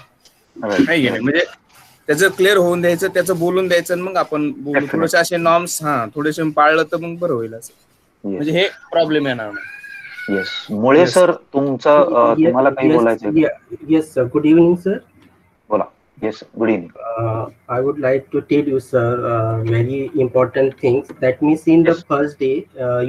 नाही म्हणजे त्याचं क्लिअर होऊन द्यायचं त्याचं बोलून द्यायचं मग आपण थोडेसे असे नॉर्म्स हा थोडेसे पाळलं तर मग बरं होईल असं. म्हणजे हे प्रॉब्लेम येणार नाही येस मुळे सर तुमचं तुम्हाला काही बोलायचं yes sir good evening sir बोला. Yes good evening I would like to tell you sir very important things that means in the first day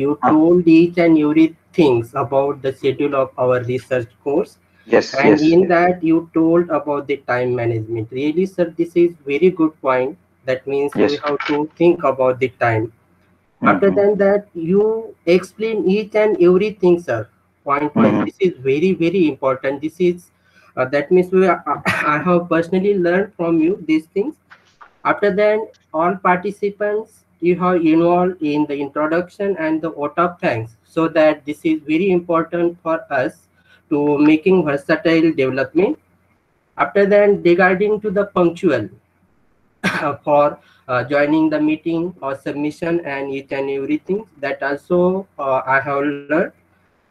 you told each and every things about the schedule of our research course Yes, and yes. in that you told about the time management. Really sir this is very good point. That means Yes. we have to think about the time. After Mhm. then that you explain each and everything sir. Point point. Mhm. this is very very important. This is uh, that means we are, i have personally learned from you these things. After that, all participants you have involved in the introduction and the vote of thanks. So that this is very important for us to making versatile development. After that, regarding to the punctual [COUGHS] for uh, joining the meeting or submission and each and everything. That also uh, i have learned.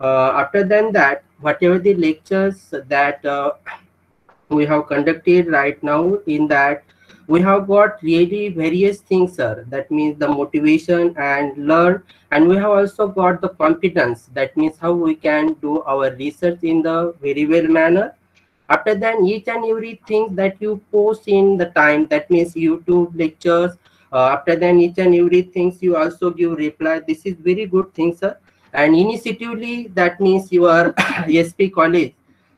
Uh, after then that whatever the lectures that uh, we have conducted right now in that we have got really various things sir. That means the motivation and learn and we have also got the confidence. That means how we can do our research in the very well manner after that each and everything that you post in the time that means youtube lectures uh, after then each and everything you also give reply. This is very good thing sir. And initiatively that means your [COUGHS] sp college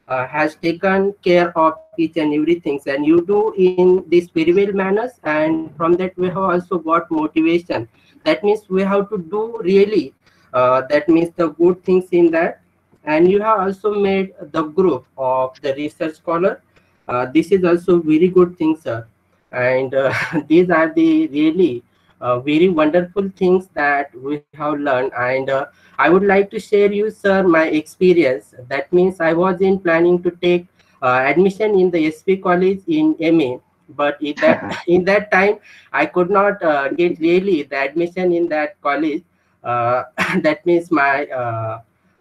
uh, has taken care of each and everything and you do in this very well manners and from that we have also got motivation. That means we have to do really uh, that means the good things in that and you have also made the group of the research scholar. Uh, this is also very good thing sir. And uh, [LAUGHS] these are the really uh, very wonderful things that we have learned. And uh, i would like to share you sir my experience. That means i was in planning to take uh, admission in the sp college in ma but in that [LAUGHS] in that time i could not uh, get really the admission in that college. Uh, [COUGHS] that means my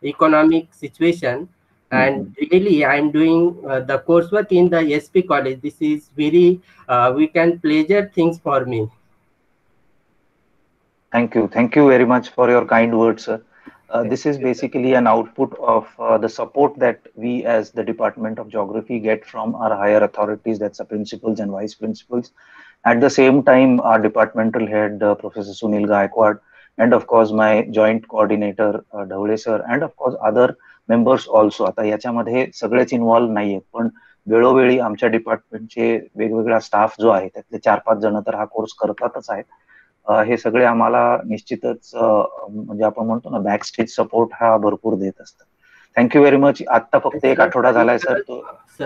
economic situation. And really i'm doing uh, the coursework in the sp college. This is very uh, we can pleasure things for me. Thank you. Thank you very much for your kind words sir. Uh, this is basically an output of uh, the support that we as the department of geography get from our higher authorities that's the principals and vice principals. At the same time our departmental head uh, professor sunil gaikwad and of course my joint coordinator uh, Dhawale sir and of course other members also आता याच्यामध्ये सगळेच involve नाहीयेत पण वेळोवेळी आमच्या डिपार्टमेंटचे वेगवेगळा staff जो आहे त्यातले चार पाच जण तर हा कोर्स करतातच आहेत. हे सगळे आम्हाला निश्चितच म्हणजे आपण म्हणतो ना बॅक स्टेज सपोर्ट हा भरपूर देत असतात. थँक्यू व्हेरी मच आता फक्त एक आठवडा झालाय सर तो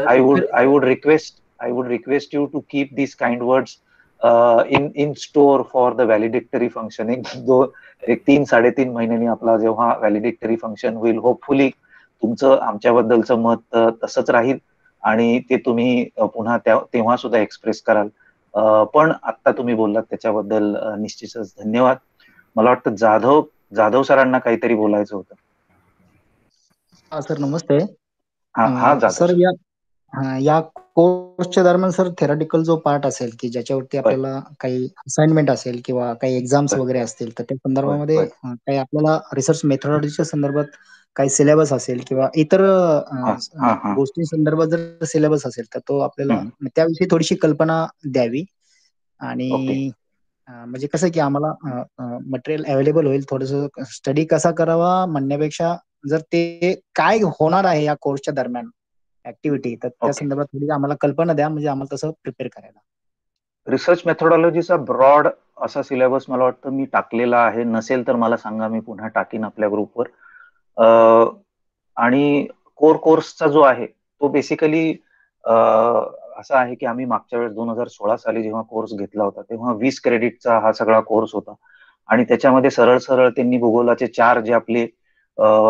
I would I would request I would request you to keep this kind words in in store for the valedictory functioning जो एक तीन साडेतीन महिन्यांनी आपला जेव्हा व्हॅलिडिक्टरी फंक्शन होईल होपफुली तुमचं आमच्याबद्दलचं मत तसंच राहील. आणि ते तुम्ही पुन्हा तेव्हा सुद्धा एक्सप्रेस कराल. पण आता तुम्ही बोललात त्याच्याबद्दल निश्चितच धन्यवाद. मला वाटतं जाधव जाधव सरांना काहीतरी बोलायचं होतं. हा सर नमस्ते. हा हा सर. या या कोर्सच्या दरम्यान सर थेराटिकल जो पार्ट असेल की ज्याच्यावरती आपल्याला काही असाइनमेंट असेल किंवा काही एक्झाम्स वगैरे असतील तर त्या संदर्भामध्ये काही आपल्याला रिसर्च मेथॉडॉलॉजीच्या संदर्भात काही सिलेबस असेल किंवा इतर गोष्टी संदर्भात जर सिलेबस असेल तर तो आपल्याला त्याविषयी थोडीशी कल्पना द्यावी. आणि म्हणजे कसं की आम्हाला मटेरियल अवेलेबल होईल थोडस स्टडी कसा करावा म्हणण्यापेक्षा जर ते काय होणार आहे या कोर्सच्या दरम्यान ऍक्टिव्हिटी तर त्या संदर्भात थोडी आम्हाला कल्पना द्या म्हणजे आम्हाला तसं प्रिपेअर करायला. रिसर्च मेथोडॉलॉजीचा ब्रॉड असा सिलेबस मला वाटतं मी टाकलेला आहे. नसेल तर मला सांगा मी पुन्हा टाकीन आपल्या ग्रुपवर आणि कोर कोर्सचा जो आहे तो बेसिकली असा आहे की आम्ही मागच्या वेळेस दोन हजार सोळा साली जेव्हा कोर्स घेतला होता तेव्हा वीस क्रेडिटचा हा सगळा कोर्स होता. आणि त्याच्यामध्ये सरळ सरळ त्यांनी भूगोलाचे चार जे आपले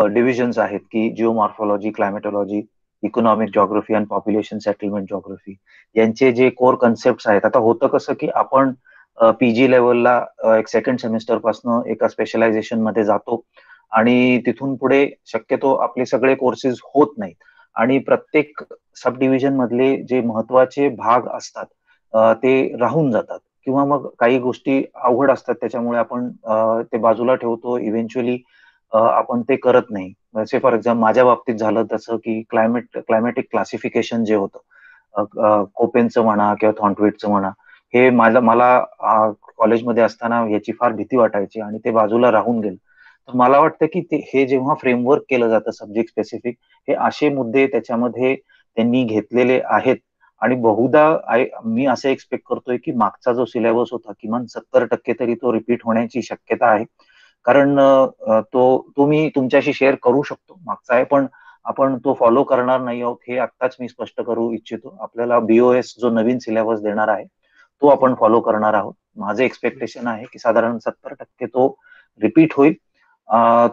डिव्हिजन्स आहेत की geomorphology climatology economic geography and population settlement geography यांचे जे कोर कन्सेप्ट आहेत आता होतं कसं की आपण पीजी लेवलला एक सेकंड सेमिस्टरपासून एका स्पेशलायझेशनमध्ये जातो आणि तिथून पुढे शक्यतो आपले सगळे कोर्सेस होत नाहीत. आणि प्रत्येक सब डिव्हिजन मधले जे महत्त्वाचे भाग असतात ते राहून जातात. किंवा मग काही गोष्टी अवघड असतात त्याच्यामुळे आपण ते बाजूला ठेवतो. इव्हेंच्युअली आपण ते करत नाही. जसे फॉर एक्झाम्पल माझ्या बाबतीत झालं तसं की क्लायमेट क्लायमॅटिक क्लासिफिकेशन जे होतं कोपेनचं म्हणा किंवा थॉन्टवेटचं म्हणा हे मला मला कॉलेजमध्ये असताना याची फार भीती वाटायची आणि ते बाजूला राहून गेलं. तर मला वाटतं की ते हे जेव्हा फ्रेमवर्क केलं जातं सब्जेक्ट स्पेसिफिक हे असे मुद्दे त्याच्यामध्ये त्यांनी घेतलेले आहेत. आणि बहुधा मी असं एक्सपेक्ट करतोय की मागचा जो सिलेबस होता किमान सत्तर टक्के तरी तो रिपीट होण्याची शक्यता आहे. कारण तो तो मी तुमच्याशी शेअर करू शकतो. मागचा आहे पण आपण तो फॉलो करणार नाही आहोत हे आत्ताच मी स्पष्ट करू इच्छितो. आपल्याला बीओएस जो नवीन सिलेबस देणार आहे तो आपण फॉलो करणार आहोत. माझं एक्सपेक्टेशन आहे की साधारण सत्तर टक्के तो रिपीट होईल.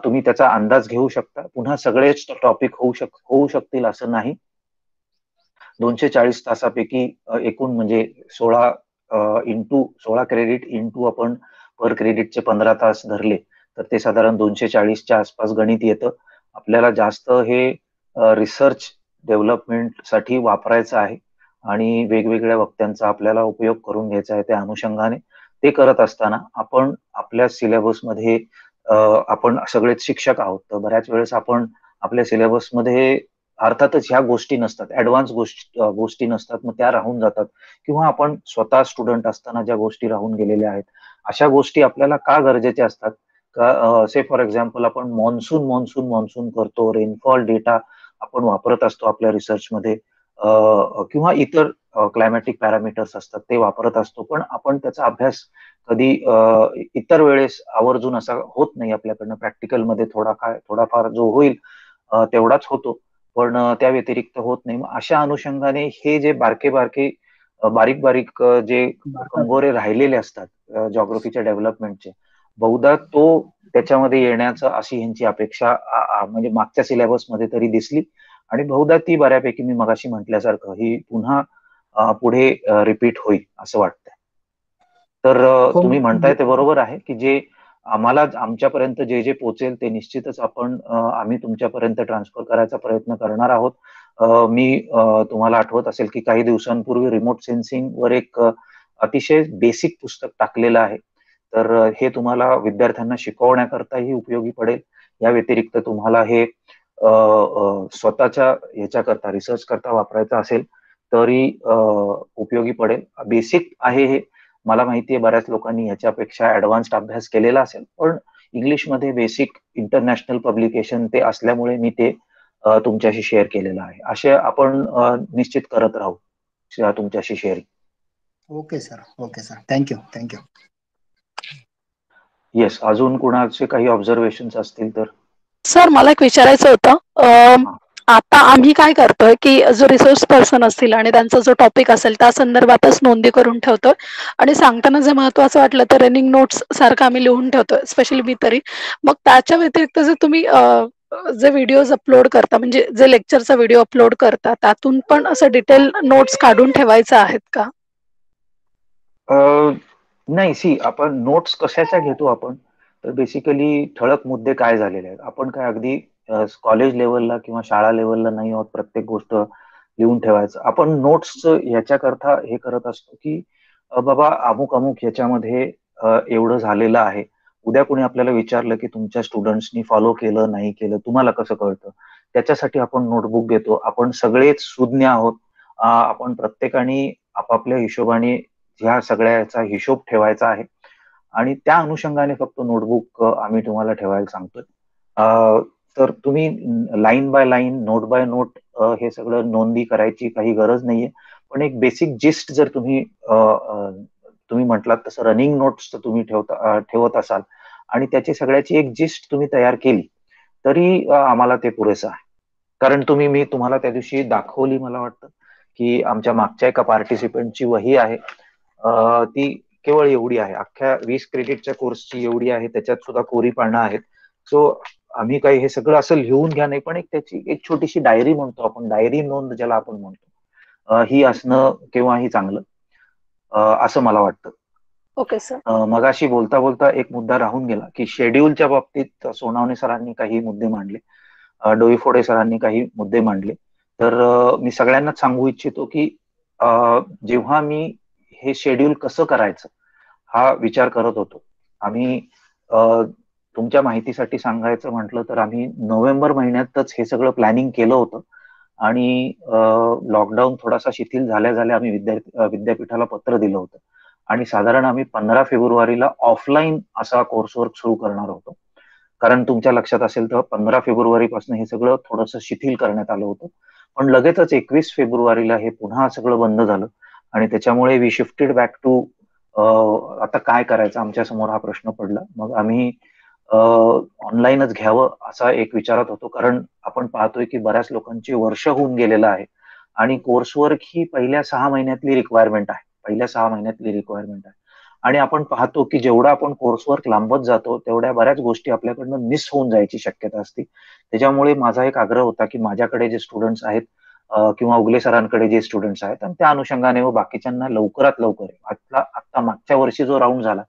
तुम्ही त्याचा अंदाज घेऊ शकता. पुन्हा सगळेच टॉपिक होऊ शक होऊ शकतील असं नाही. दोनशे चाळीस तासापैकी एकूण म्हणजे सोळा इंटू सोळा क्रेडिट इंटू आपण पर क्रेडिटचे पंधरा तास धरले. तर ते साधारण दोनशे चाळीसच्या आसपास गणित येतं. आपल्याला जास्त हे रिसर्च डेव्हलपमेंटसाठी वापरायचं आहे आणि वेगवेगळ्या वक्त्यांचा आपल्याला उपयोग करून घ्यायचा आहे त्या अनुषंगाने. ते करत असताना आपण आपल्या सिलेबसमध्ये आपण सगळेच शिक्षक आहोत. तर बऱ्याच वेळेस आपण आपल्या सिलेबसमध्ये अर्थातच ह्या गोष्टी नसतात. ऍडव्हान्स गोष्टी गोष्टी नसतात. मग त्या राहून जातात. किंवा आपण स्वतः स्टुडंट असताना ज्या गोष्टी राहून गेलेल्या आहेत अशा गोष्टी आपल्याला का गरजेच्या असतात? का से फॉर एक्झाम्पल आपण मॉन्सून मॉन्सून मॉन्सून करतो रेनफॉल डेटा आपण वापरत असतो आपल्या रिसर्चमध्ये किंवा इतर क्लायमॅटिक पॅरामीटर्स असतात ते वापरत असतो. पण आपण त्याचा अभ्यास कधी इतर वेळेस आवर्जून असा होत नाही आपल्याकडनं. प्रॅक्टिकलमध्ये थोडा काय थोडाफार जो होईल तेवढाच होतो. पण त्या व्यतिरिक्त होत नाही. अशा अनुषंगाने हे जे बारके बारके बारीक बारीक जे कंगोरे राहिलेले असतात जॉग्रफीच्या डेव्हलपमेंटचे बहुधा तो त्याच्यामध्ये येण्याचं अशी यांची अपेक्षा म्हणजे मागच्या सिलेबसमध्ये तरी दिसली. आणि बहुधा ती बऱ्यापैकी मी मगाशी म्हटल्यासारखं ही पुन्हा पुढे रिपीट होईल असं वाटतंय. तर हो. तुम्ही म्हणताय ते बरोबर आहे की जे आम्हाला आमच्यापर्यंत जे जे पोचेल ते निश्चितच आपण आम्ही तुमच्यापर्यंत ट्रान्सफर करायचा प्रयत्न करणार आहोत. मी तुम्हाला आठवत असेल की काही दिवसांपूर्वी रिमोट सेन्सिंग वर एक अतिशय बेसिक पुस्तक टाकलेलं आहे. तर हे तुम्हाला विद्यार्थ्यांना शिकवण्याकरताही उपयोगी पडेल. या व्यतिरिक्त तुम्हाला हे स्वतःच्या ह्याच्याकरता रिसर्च करता वापरायचं असेल तरी उपयोगी पडेल. बेसिक आहे हे. मला माहितीये बऱ्याच लोकांनी ह्याच्यापेक्षा ऍडव्हान्स्ड अभ्यास केलेला असेल पण इंग्लिशमध्ये बेसिक इंटरनॅशनल पब्लिकेशन ते असल्यामुळे मी ते तुमच्याशी शेअर केलेलं आहे. असे आपण निश्चित करत राहू तुमच्याशी sharing okay sir okay sir thank you thank you yes अजून कुणाचे काही ऑब्झर्वेशन असतील तर? सर मला एक विचारायचं होतं. आता आम्ही काय करतोय की जो रिसोर्स पर्सन असतील आणि त्यांचा जो टॉपिक असेल त्या संदर्भातच नोंदी करून ठेवतोय. आणि सांगताना जे महत्वाचं वाटलं तर रनिंग नोट्स सारखं आम्ही लिहून ठेवतोय स्पेशली मी तरी. मग त्याच्या व्यतिरिक्त जर तुम्ही जे व्हिडिओज अपलोड करता म्हणजे जे लेक्चरचा व्हिडिओ अपलोड करता त्यातून पण असं डिटेल नोट्स काढून ठेवायचं आहेत का? नाही सी आपण नोट्स कशाच्या घेतो आपण? तर बेसिकली ठळक मुद्दे काय झालेले आहेत? आपण काय अगदी कॉलेज लेवलला किंवा शाळा लेवलला नाही आहोत प्रत्येक गोष्ट लिहून ठेवायचं. आपण नोट्स याच्याकरता हे करत असतो की बाबा अमुक अमुक याच्यामध्ये एवढं झालेलं आहे. उद्या कोणी आपल्याला विचारलं की तुमच्या स्टुडंट्सनी फॉलो केलं नाही केलं तुम्हाला कसं कळतं? त्याच्यासाठी आपण नोटबुक घेतो. आपण सगळेच सुज्ञ आहोत. आपण प्रत्येकाने आपापल्या हिशोबाने ह्या सगळ्याचा हिशोब ठेवायचा आहे. आणि त्या अनुषंगाने फक्त नोटबुक आम्ही तुम्हाला ठेवायला सांगतोय. तर तुम्ही line by line note by note हे सगळं नोंदी करायची काही गरज नाहीये. पण एक बेसिक जिस्ट जर तुम्ही तुम्ही म्हटलात तसं रनिंग नोट्स तुम्ही ठेवता ठेवत असाल. आणि त्याची सगळ्याची एक जिस्ट तुम्ही तयार केली तरी आम्हाला ते पुरेसं आहे. कारण तुम्ही मी तुम्हाला त्या दिवशी दाखवली मला वाटतं की आमच्या मागच्या एका पार्टिसिपंटची वही आहे. ती केवळ एवढी आहे. अख्ख्या वीस क्रेडिटच्या कोर्सची एवढी आहे. त्याच्यात सुद्धा कोरी पानं आहेत. सो आम्ही काही हे सगळं असं लिहून घ्या नाही पण एक त्याची एक छोटीशी डायरी म्हणतो आपण. डायरी नोंद ज्याला आपण म्हणतो. ही असणं केव्हाही चांगलं. असं मला वाटतं. ओके सर मगाशी बोलता बोलता एक मुद्दा राहून गेला की शेड्यूलच्या बाबतीत सोनावणे सरांनी काही मुद्दे मांडले. डोईफोडे सरांनी काही मुद्दे मांडले. तर मी सगळ्यांनाच सांगू इच्छितो की जेव्हा मी हे शेड्यूल कसं करायचं हा विचार करत होतो. आम्ही तुमच्या माहितीसाठी सांगायचं म्हटलं तर आम्ही नोव्हेंबर महिन्यातच हे सगळं प्लॅनिंग केलं होतं. आणि लॉकडाऊन थोडासा शिथिल झाल्या झाल्या आम्ही विद्यार्थी विद्यापीठाला पत्र दिलं होतं. आणि साधारण आम्ही पंधरा फेब्रुवारीला ऑफलाईन असा कोर्स वर्क सुरू करणार होतो. कारण तुमच्या लक्षात असेल तर पंधरा फेब्रुवारीपासून हे सगळं थोडंसं शिथिल करण्यात आलं होतं. पण लगेचच एकवीस फेब्रुवारीला हे पुन्हा सगळं बंद झालं. आणि त्याच्यामुळे वी शिफ्टेड बॅक टू आता काय करायचं? आमच्यासमोर हा प्रश्न पडला. मग आम्ही ऑनलाईनच घ्यावं असा एक विचारात होतो. कारण आपण पाहतोय की बऱ्याच लोकांची वर्ष होऊन गेलेलं आहे. आणि कोर्सवर्क ही पहिल्या सहा महिन्यातली रिक्वायरमेंट आहे. पहिल्या सहा महिन्यातली रिक्वायरमेंट आहे. आणि आपण पाहतो की जेवढा आपण कोर्सवर्क लांबत जातो तेवढ्या बऱ्याच गोष्टी आपल्याकडनं मिस होऊन जायची शक्यता असते. त्याच्यामुळे माझा एक आग्रह होता की माझ्याकडे जे स्टुडंट्स आहेत किंवा उगले सरांकडे जे स्टुडंट्स आहेत आणि त्या अनुषंगाने व बाकीच्यांना लवकरात लवकर आता आत्ता मागच्या वर्षी जो राऊंड झाला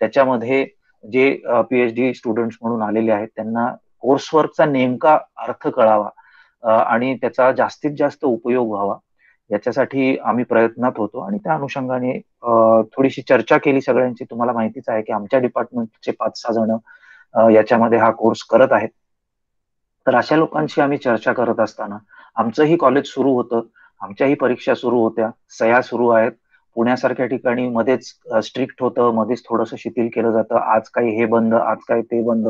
त्याच्यामध्ये जे पीएचडी स्टुडंट्स म्हणून आलेले आहेत त्यांना कोर्सवर्कचा नेमका अर्थ कळावा आणि त्याचा जास्तीत जास्त उपयोग व्हावा याच्यासाठी आम्ही प्रयत्नात होतो. आणि त्या अनुषंगाने थोडीशी चर्चा केली सगळ्यांची. तुम्हाला माहितीच आहे की आमच्या डिपार्टमेंटचे पाच सहा जण याच्यामध्ये हा कोर्स करत आहेत. तर अशा लोकांशी आम्ही चर्चा करत असताना आमचंही कॉलेज सुरू होतं. आमच्याही परीक्षा सुरू होत्या. सह्या सुरू आहेत. पुण्यासारख्या ठिकाणी मध्येच स्ट्रिक्ट होतं. मध्येच थोडंसं शिथिल केलं जातं. आज काही हे बंद आज काय ते बंद.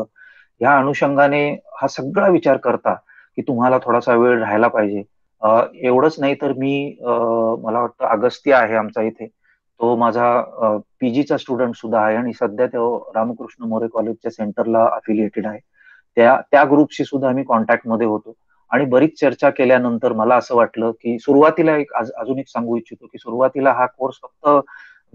ह्या अनुषंगाने हा सगळा विचार करता की तुम्हाला थोडासा वेळ राहायला पाहिजे. एवढंच नाही तर मी मला वाटतं अगस्त्य आहे आमचा इथे. तो माझा पीजीचा स्टुडंट सुद्धा आहे आणि सध्या तो रामकृष्ण मोरे कॉलेजच्या सेंटरला अफिलिएटेड आहे. त्या त्या ग्रुपशी सुद्धा आम्ही कॉन्टॅक्टमध्ये होतो. आणि बरीच चर्चा केल्यानंतर मला असं वाटलं की सुरुवातीला एक अजून एक सांगू इच्छितो की सुरुवातीला हा कोर्स फक्त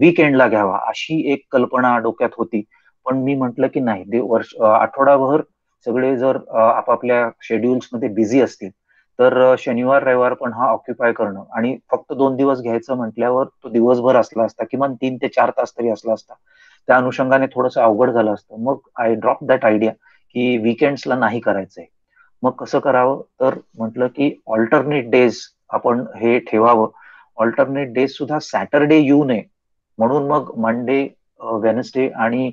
वीकेंडला घ्यावा अशी एक कल्पना डोक्यात होती. पण मी म्हटलं की नाही वर्ष आठवडाभर सगळे जर आपापल्या शेड्युल्समध्ये बिझी असतील तर शनिवार रविवार पण हा ऑक्युपाय करणं. आणि फक्त दोन दिवस घ्यायचं म्हटल्यावर तो दिवसभर असला असता किमान तीन ते चार तास तरी असला असता त्या अनुषंगाने थोडस अवघड झालं असतं. मग आय ड्रॉप दॅट आयडिया की विकेंड्सला नाही करायचंय. मग कसं करावं? तर म्हटलं की ऑल्टरनेट डेज आपण हे ठेवावं. ऑल्टरनेट डेज सुद्धा सॅटरडे येऊ नये. म्हणून मग मंडे वेनसडे आणि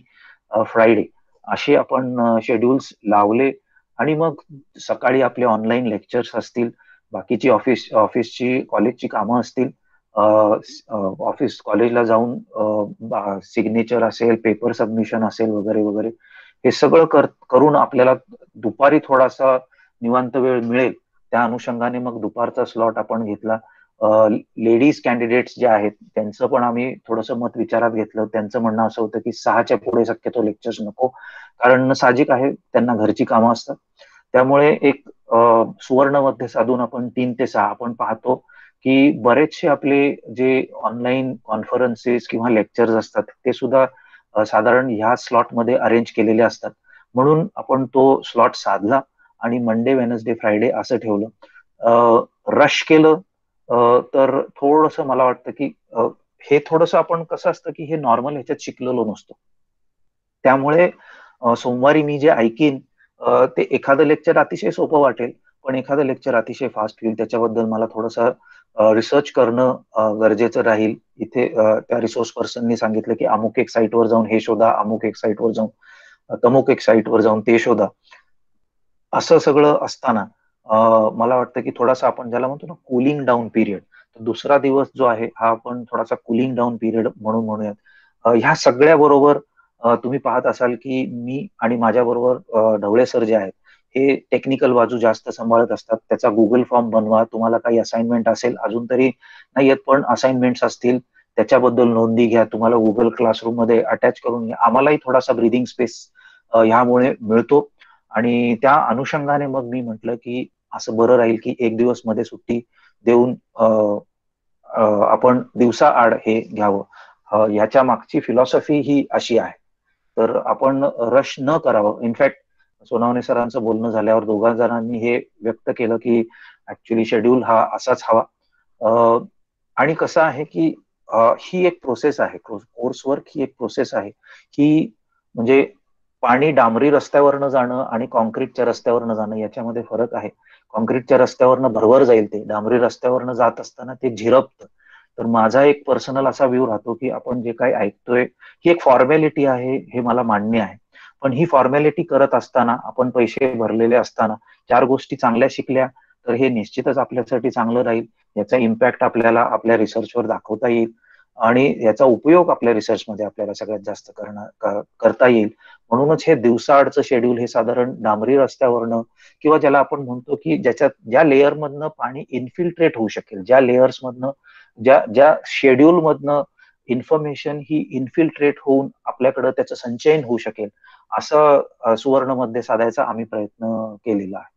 फ्रायडे असे आपण शेड्यूल्स लावले आणि मग सकाळी आपले ऑनलाईन लेक्चर्स असतील बाकीची ऑफिस ऑफिसची कॉलेजची कामं असतील ऑफिस कॉलेजला जाऊन सिग्नेचर असेल पेपर सबमिशन असेल वगैरे वगैरे हे सगळं कर करून आपल्याला दुपारी थोडासा निवांत वेळ मिळेल त्या अनुषंगाने मग दुपारचा स्लॉट आपण घेतला. लेडीज कॅन्डिडेट्स जे आहेत त्यांचं पण आम्ही थोडंसं मत विचारात घेतलं. त्यांचं म्हणणं असं होतं की सहाच्या पुढे शक्यतो लेक्चर्स नको. कारण साहजिक आहे त्यांना घरची कामं असतात. त्यामुळे एक सुवर्णमध्ये साधून आपण तीन ते सहा आपण पाहतो की बरेचसे आपले जे ऑनलाईन कॉन्फरन्सेस किंवा लेक्चर्स असतात ते सुद्धा साधारण ह्या स्लॉटमध्ये अरेंज केलेले असतात. म्हणून आपण तो स्लॉट साधला. आणि मंडे वेनसडे फ्रायडे असं ठेवलं. रश केलं. तर थोडस मला वाटतं की हे थोडस आपण कसं असतं की हे नॉर्मल ह्याच्यात शिकलेलो नसतो. त्यामुळे सोमवारी मी जे ऐकीन ते एखादं लेक्चर अतिशय सोपं वाटेल पण एखादं लेक्चर अतिशय फास्ट होईल. त्याच्याबद्दल मला थोडंसं रिसर्च करणं गरजेचं राहील. इथे त्या रिसोर्स पर्सननी सांगितलं की अमुक एक साईटवर जाऊन हे शोधा अमुक एक साईटवर जाऊन तमुक एक साईटवर जाऊन ते शोधा. असं सगळं असताना मला वाटतं की थोडासा आपण ज्याला म्हणतो ना कुलिंग डाऊन पिरियड तर दुसरा दिवस जो आहे हा आपण थोडासा कुलिंग डाऊन पिरियड म्हणून म्हणूयात. ह्या सगळ्या बरोबर तुम्ही पाहत असाल की मी आणि माझ्याबरोबर ढवळे सर जे आहेत हे टेक्निकल बाजू जास्त सांभाळत असतात. त्याचा गुगल फॉर्म बनवा. तुम्हाला काही असाइनमेंट असेल अजून तरी नाही येत पण असाइनमेंट्स असतील त्याच्याबद्दल नोंदी घ्या. तुम्हाला गुगल क्लासरूममध्ये अटॅच करून घ्या. आम्हालाही थोडासा ब्रिदिंग स्पेस ह्यामुळे मिळतो. आणि त्या अनुषंगाने मग मी म्हटलं की असं बरं राहील की एक दिवसमध्ये सुट्टी देऊन आपण दिवसा आड हे घ्यावं. ह्याच्या मागची फिलॉसॉफी ही अशी आहे. तर आपण रश न करावं. इनफॅक्ट सोनावणे सरांचं बोलणं झाल्यावर दोघा जणांनी हे व्यक्त केलं की ऍक्च्युली शेड्यूल हा असाच हवा. आणि कसं आहे की ही एक प्रोसेस आहे. कोर्स वर्क ही एक प्रोसेस आहे. की म्हणजे पाणी डांबरी रस्त्यावरनं जाणं आणि कॉन्क्रीटच्या रस्त्यावरनं जाणं याच्यामध्ये फरक आहे. कॉन्क्रीटच्या रस्त्यावरनं भरभर जाईल ते डांबरी रस्त्यावरनं जात असताना ते झिरपतं. तर माझा एक पर्सनल असा व्ह्यू राहतो की आपण जे काही ऐकतोय ही एक फॉर्मॅलिटी आहे हे मला मान्य आहे. पण ही फॉर्मॅलिटी करत असताना आपण पैसे भरलेले असताना चार गोष्टी चांगल्या शिकल्या तर हे निश्चितच आपल्यासाठी चांगलं राहील. याचा इम्पॅक्ट आपल्याला आपल्या रिसर्चवर दाखवता येईल. आणि याचा उपयोग आपल्या रिसर्चमध्ये आपल्याला सगळ्यात जास्त करणं करता येईल. म्हणूनच हे दिवसाआडचं शेड्यूल हे साधारण डांबरी रस्त्यावरनं किंवा ज्याला आपण म्हणतो की ज्याच्यात ज्या लेअर मधनं पाणी इन्फिल्ट्रेट होऊ शकेल. ज्या लेयर्समधनं ज्या ज्या शेड्यूलमधनं इन्फॉर्मेशन ही इन्फिल्ट्रेट होऊन आपल्याकडं त्याचं संचयन होऊ शकेल असं सुवर्णमध्ये साधायचा आम्ही प्रयत्न केलेला आहे.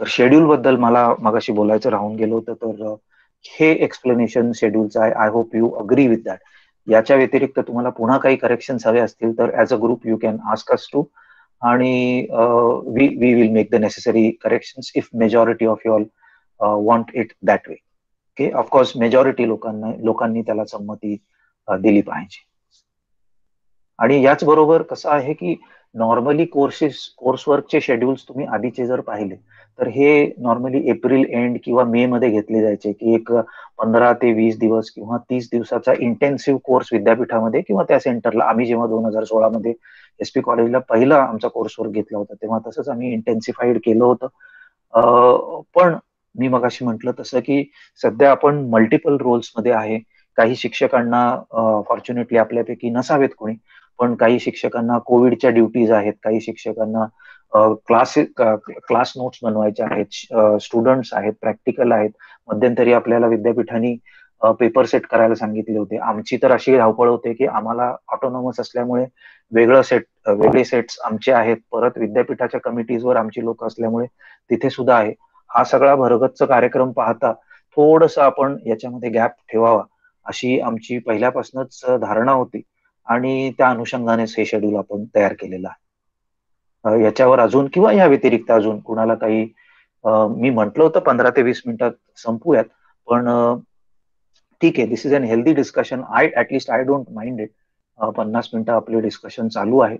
तर शेड्यूल बद्दल मला मगाशी बोलायचं राहून गेलो होतं तर हे एक्सप्लेनेशन शेड्यूलचं आहे. I hope you agree with that याच्या व्यतिरिक्त तुम्हाला पुन्हा काही करेक्शन हवे असतील तर as a group you can ask us too आणि we we will make the necessary correction if majority of your want it that way okay of course majority लोकांना लोकांनी त्याला संमती दिली पाहिजे. आणि याच बरोबर कसं आहे की नॉर्मली कोर्सेस कोर्स वर्कचे शेड्यूल्स तुम्ही आधीचे जर पाहिले तर हे नॉर्मली एप्रिल एंड किंवा मे मध्ये घेतले जायचे की एक पंधरा ते वीस दिवस किंवा तीस दिवसाचा इंटेन्सिव्ह कोर्स विद्यापीठामध्ये किंवा त्या सेंटरला आम्ही जेव्हा दोन हजार सोळा मध्ये एस पी कॉलेजला पहिला आमचा कोर्स घेतला होता तेव्हा तसंच आम्ही इंटेन्सिफाईड केलं होतं. पण मी मगाशी म्हटलं तसं की सध्या आपण मल्टिपल रोल्समध्ये आहे. काही शिक्षकांना फॉर्च्युनेटली आपल्यापैकी नसावेत कोणी पण काही शिक्षकांना कोविडच्या ड्युटीज आहेत काही शिक्षकांना क्लास क्लास नोट्स बनवायचे आहेत स्टुडंट्स आहेत प्रॅक्टिकल आहेत. मध्यंतरी आपल्याला विद्यापीठांनी पेपर सेट करायला सांगितले होते. आमची तर अशी धावपळ होते की आम्हाला ऑटोनॉमस असल्यामुळे वेगळं सेट वेगळे सेट्स आमचे आहेत. परत विद्यापीठाच्या कमिटीजवर आमची लोक असल्यामुळे तिथे सुद्धा आहे. हा सगळा भरगतचा कार्यक्रम पाहता थोडस आपण याच्यामध्ये गॅप ठेवावा अशी आमची पहिल्यापासूनच धारणा होती. आणि त्या अनुषंगानेच हे शेड्यूल आपण तयार केलेलं आहे. याच्यावर अजून किंवा या व्यतिरिक्त अजून कुणाला काही मी म्हंटल होतं पंधरा ते वीस मिनिटात संपूयात पण ठीक आहे this is an healthy discussion I at least I don't mind it पन्नास मिनिटं आपले डिस्कशन चालू आहे.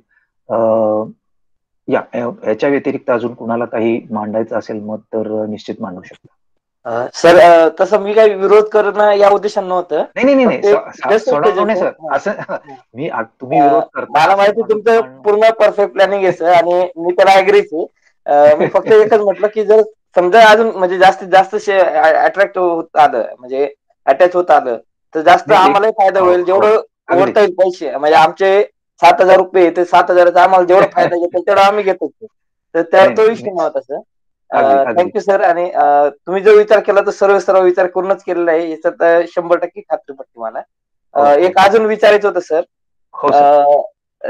या याच्या व्यतिरिक्त अजून कुणाला काही मांडायचं असेल मत तर निश्चित मांडू शकता. सर तसं मी काही विरोध करणं या उद्देशानं नव्हतं. नाही नाही नाही सर. असं [LAUGHS] मी तुम्ही विरोध करता मला माहिती तुमचं पूर्ण परफेक्ट प्लॅनिंग आहे सर आणि मी त्याला अग्रीच आहे. मी फक्त [LAUGHS] एकच म्हटलं की जर समजा अजून म्हणजे जास्तीत जास्त अट्रॅक्ट होत आलं म्हणजे अटॅच होत आलं तर जास्त आम्हालाही फायदा होईल. जेवढं ओढता येईल पैसे म्हणजे आमचे सात हजार रुपये ते सात हजाराचा आम्हाला जेवढा [LAUGHS] फायदा घेतो तेवढा आम्ही घेतो तर त्या तो विषय नव्हता सर थँक्यू सर आणि तुम्ही जो विचार केला तो सर्व सर्व विचार करूनच केलेला आहे. याच्यात शंभर टक्के खात्री पडते मला. एक अजून विचारायचं होतं सर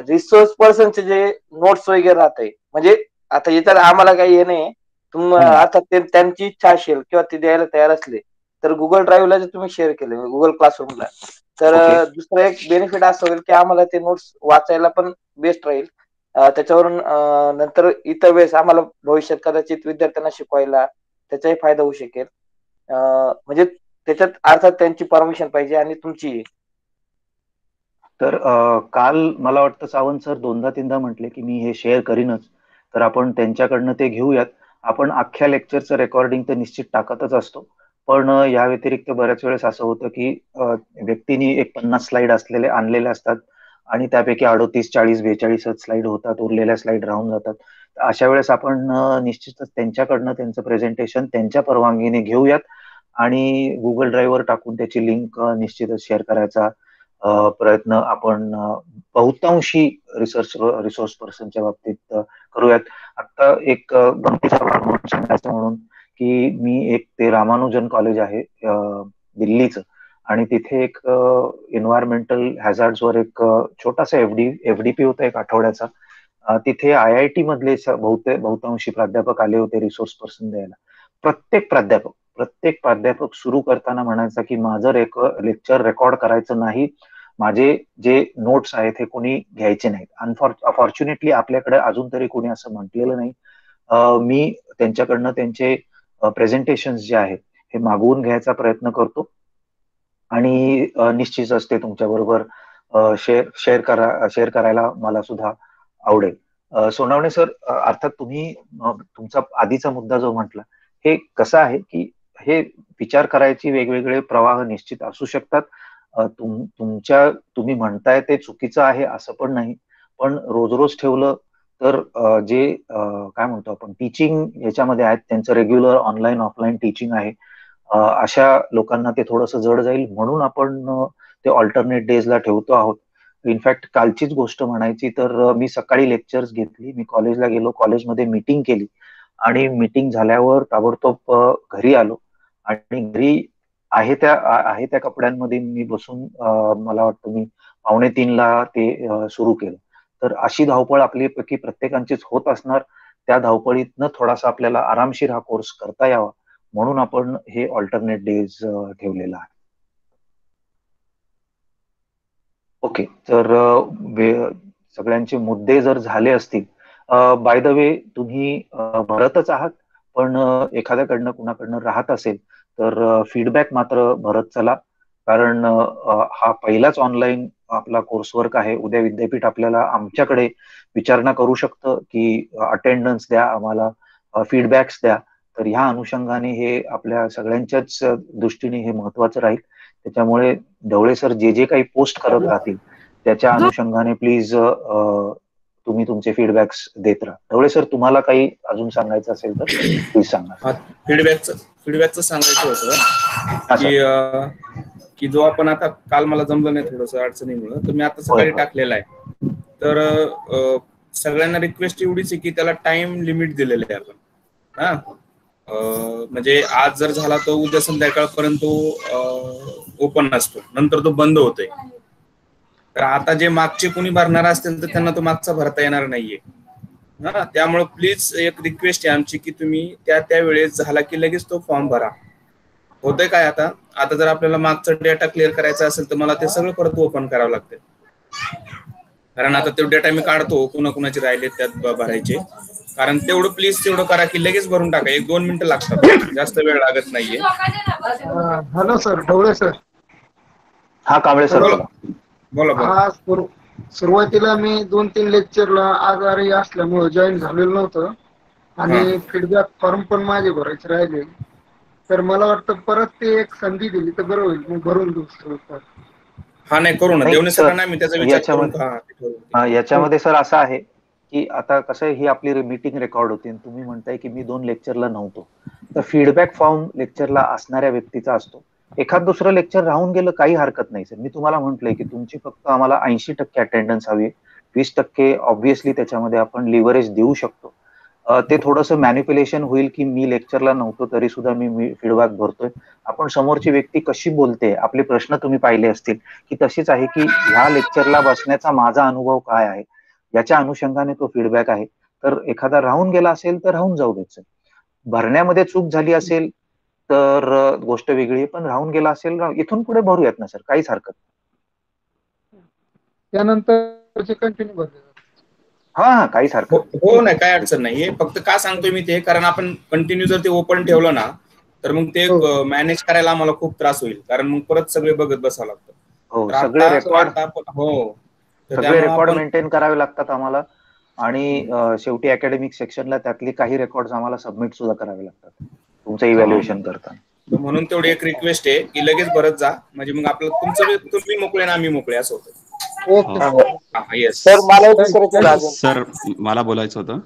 रिसोर्स पर्सनचे जे नोट्स वगैरे राहते म्हणजे आता याच्यात आम्हाला काही हे नाही तुम आता त्यांची इच्छा असेल किंवा ते द्यायला तयार असले तर गुगल ड्राईव्हला जे तुम्ही शेअर केले गुगल क्लासरूमला तर दुसरं एक बेनिफिट असं होईल की आम्हाला ते नोट्स वाचायला पण बेस्ट राहील. त्याच्यावरून नंतर इतर वेळेस आम्हाला भविष्यात कदाचित विद्यार्थ्यांना शिकवायला त्याचाही फायदा होऊ शकेल. म्हणजे त्याच्यात अर्थात त्यांची परमिशन पाहिजे आणि तुमची. तर काल मला वाटतं सावंत सर दोनदा तीनदा म्हटले की मी हे शेअर करीनच. तर आपण त्यांच्याकडनं ते घेऊयात. आपण अख्ख्या लेक्चरचं रेकॉर्डिंग तर निश्चित टाकतच असतो. पण या व्यतिरिक्त बऱ्याच वेळेस असं होतं की व्यक्तीनी एक पन्नास स्लाइड असलेले आणलेले असतात. आणि त्यापैकी अडोतीस चाळीस बेचाळीसच स्लाइड होतात उरलेल्या स्लाइड राहून जातात. अशा वेळेस आपण निश्चितच त्यांच्याकडनं त्यांचं प्रेझेंटेशन त्यांच्या परवानगीने घेऊयात आणि गुगल ड्राईव्हवर टाकून त्याची लिंक निश्चितच शेअर करायचा प्रयत्न आपण बहुतांशी रिसर्च रिसोर्स पर्सनच्या बाबतीत करूयात. आता एक गमतीचा म्हणून सांगायचं म्हणून की मी एक ते रामानुजन कॉलेज आहे दिल्लीचं. आणि तिथे एक एन्व्हायरमेंटल वर एक छोटासा एफडी एफडीपी होता एक आठवड्याचा. तिथे आय आय टी मधले बहुते बहुतांशी प्राध्यापक आले होते रिसोर्स पर्सन द्यायला. प्रत्येक प्राध्यापक प्रत्येक प्राध्यापक सुरू करताना म्हणायचा की माझं रेक लेक्चर रेकॉर्ड करायचं नाही. माझे जे नोट्स आहेत हे कोणी घ्यायचे नाहीत. अनफॉर्च्युनेटली आपल्याकडे अजून तरी कोणी असं म्हटलेलं नाही. मी त्यांच्याकडनं त्यांचे प्रेझेंटेशन जे आहेत हे मागवून घ्यायचा प्रयत्न करतो. आणि निश्चितच ते तुमच्या बरोबर शेअर शेअर करा शेअर करायला मला सुद्धा आवडेल. सोनावणे सर अर्थात तुम्ही तुमचा आधीचा मुद्दा जो म्हटला हे कसं आहे की हे विचार करायची वेगवेगळे प्रवाह निश्चित असू शकतात. तुम तुमच्या तुम्ही म्हणताय ते चुकीचं आहे असं पण नाही. पण रोज रोज ठेवलं तर जे काय म्हणतो आपण टीचिंग याच्यामध्ये आहेत त्यांचं रेग्युलर ऑनलाईन ऑफलाईन टीचिंग आहे. अशा लोकांना ते थोडंसं जड जाईल म्हणून आपण ते ऑल्टरनेट डेजला ठेवतो आहोत. इनफॅक्ट कालचीच गोष्ट म्हणायची तर मी सकाळी लेक्चर्स घेतली. मी कॉलेजला गेलो. कॉलेजमध्ये मीटिंग केली. आणि मीटिंग झाल्यावर ताबडतोब घरी आलो. आणि घरी आहे त्या आहे त्या कपड्यांमध्ये मी बसून मला वाटतं मी पावणे तीनला ते सुरू केलं. तर अशी धावपळ आपली पैकी प्रत्येकांचीच होत असणार. त्या धावपळीतनं थोडासा आपल्याला आरामशीर हा कोर्स करता यावा. म्हणून आपण हे ऑल्टरनेट डेज ठेवलेलं आहे. ओके तर सगळ्यांचे मुद्दे जर झाले असतील बाय द वे तुम्ही भरतच आहात पण एखाद्याकडनं कुणाकडनं राहत असेल तर फीडबॅक मात्र भरत चला. कारण हा पहिलाच ऑनलाईन आपला कोर्स वर्क आहे. उद्या विद्यापीठ आपल्याला आमच्याकडे विचारणा करू शकतं की अटेंडन्स द्या आम्हाला फीडबॅक्स द्या. तर ह्या अनुषंगाने हे आपल्या सगळ्यांच्याच दृष्टीने हे महत्वाचं राहील. त्याच्यामुळे ढवळे सर जे जे काही पोस्ट करत राहतील त्याच्या अनुषंगाने प्लीज तुम्ही तुमचे फीडबॅक्स देत राहा. ढवळे सर तुम्हाला काही अजून सांगायचं असेल तर प्लीज सांगा. फीडबॅकचं फीडबॅकचं सांगायचं होतं की की जो आपण आता काल मला जमलं नाही थोडस अडचणीमुळे तर मी आता सकाळी टाकलेला आहे. तर सगळ्यांना रिक्वेस्ट एवढीच आहे की त्याला टाइम लिमिट दिलेलं आहे आपण. हा? म्हणजे आज जर झाला तर उद्या संध्याकाळपर्यंत ओपन असतो नंतर तो बंद होतोय. तर आता जे मागचे कोणी भरणार असतील तर त्यांना तो मागचा भरता येणार नाहीये. हा त्यामुळे प्लीज एक रिक्वेस्ट आहे आमची की तुम्ही त्या त्या वेळेस झाला की लगेच तो फॉर्म भरा. होतंय काय आता? आता जर आपल्याला मागचा डेटा क्लिअर करायचा असेल तर मला ते सगळं परत ओपन करावं लागतं कारण आता तो डेटा मी काढतो कुणा कुणाचे राहिले त्यात भरायचे. कारण तेवढं प्लीज तेवढं करा की लगेच भरून टाका. एक दोन मिनिटं लागतात. जास्त वेळ लागत नाहीये. हॅलो सर ढवळे सर हा कांबळे सर बोला. बोला हा सुरुवातीला मी दोन तीन लेक्चरला आजारी असल्यामुळे जॉईन झालेलं नव्हतं. आणि फीडबॅक फॉर्म पण माझे भरायचे राहिले. तर मला वाटतं परत ते एक संधी दिली तर बरं होईल. मग भरून देऊ हा नाही करू ना. देवणे सर नाही मी त्याचा विचार याच्यामध्ये सर असं आहे. की आता कसं ही आपली मीटिंग रेकॉर्ड होती तुम्ही म्हणताय की मी दोन लेक्चरला नव्हतो. तर फीडबॅक फॉर्म लेक्चरला असणाऱ्या व्यक्तीचा असतो. एखाद दुसरं लेक्चर राहून गेलं काही हरकत नाही सर मी तुम्हाला म्हटलंय की तुमची फक्त आम्हाला ऐंशी टक्के अटेंडन्स हवी वीस टक्के ऑब्व्हियसली त्याच्यामध्ये आपण लिव्हरेज देऊ शकतो. ते थोडंसं मॅनिप्युलेशन होईल की मी लेक्चरला नव्हतो तरी सुद्धा मी फीडबॅक भरतोय. आपण समोरची व्यक्ती कशी बोलते आपले प्रश्न तुम्ही पाहिले असतील की तशीच आहे की ह्या लेक्चरला बसण्याचा माझा अनुभव काय आहे? याच्या अनुषंगाने तो फीडबॅक आहे. तर एखादा राहून गेला असेल तर राहून जाऊ द्यायचं. भरण्यामध्ये चूक झाली असेल तर गोष्ट वेगळी पण राहून गेला असेल इथून पुढे भरूयात ना सर? काहीच हरकत त्यानंतर कंटिन्यू हा हा काहीच हरकत हो नाही. काय अडचण नाही फक्त का सांगतोय मी ते? कारण आपण कंटिन्यू जर ते ओपन ठेवलं ना तर मग ते मॅनेज करायला आम्हाला खूप त्रास होईल. कारण मग परत सगळे बघत बसावं लागतं. हो. सगळे रेकॉर्ड मेंटेन करावे लागतात आम्हाला. आणि शेवटी अकॅडमिक सेक्शनला त्यातली काही रेकॉर्ड आम्हाला सबमिट सुद्धा करावे लागतात. तुमचं इव्हॅल्युएशन करताना. म्हणून तेवढी एक रिक्वेस्ट आहे की लगेच भरत जा. म्हणजे मग आपलं तुमचं तुम्ही मोकळे ना आम्ही मोकळे असं होतं. सर मला सर मला बोलायचं होतं.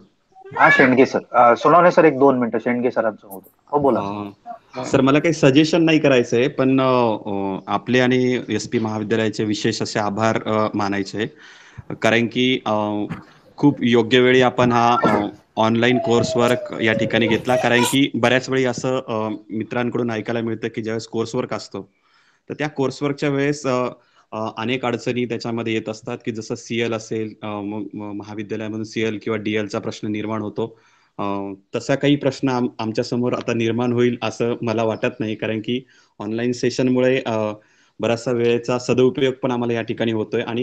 हा शेंडगे सर. सोनवणे सर एक दोन मिनिटं. शेंडगे सरांचं होतं. हो बोला. सर मला काही सजेशन नाही करायचंय पण आपले आणि एस पी महाविद्यालयाचे विशेष असे आभार मानायचे. कारण की खूप योग्य वेळी आपण हा ऑनलाईन कोर्स वर्क या ठिकाणी घेतला. कारण की बऱ्याच वेळी असं मित्रांकडून ऐकायला मिळतं की ज्यावेळेस कोर्स वर्क असतो तर त्या कोर्स वर्कच्या वेळेस अनेक अडचणी त्याच्यामध्ये येत असतात की जसं सीएल असेल महाविद्यालयामधून सीएल किंवा डीएलचा प्रश्न निर्माण होतो. तसा काही प्रश्न आमच्यासमोर आता निर्माण होईल असं मला वाटत नाही. कारण की ऑनलाईन सेशनमुळे बराचसा वेळेचा सदुपयोग पण आम्हाला या ठिकाणी होतोय. आणि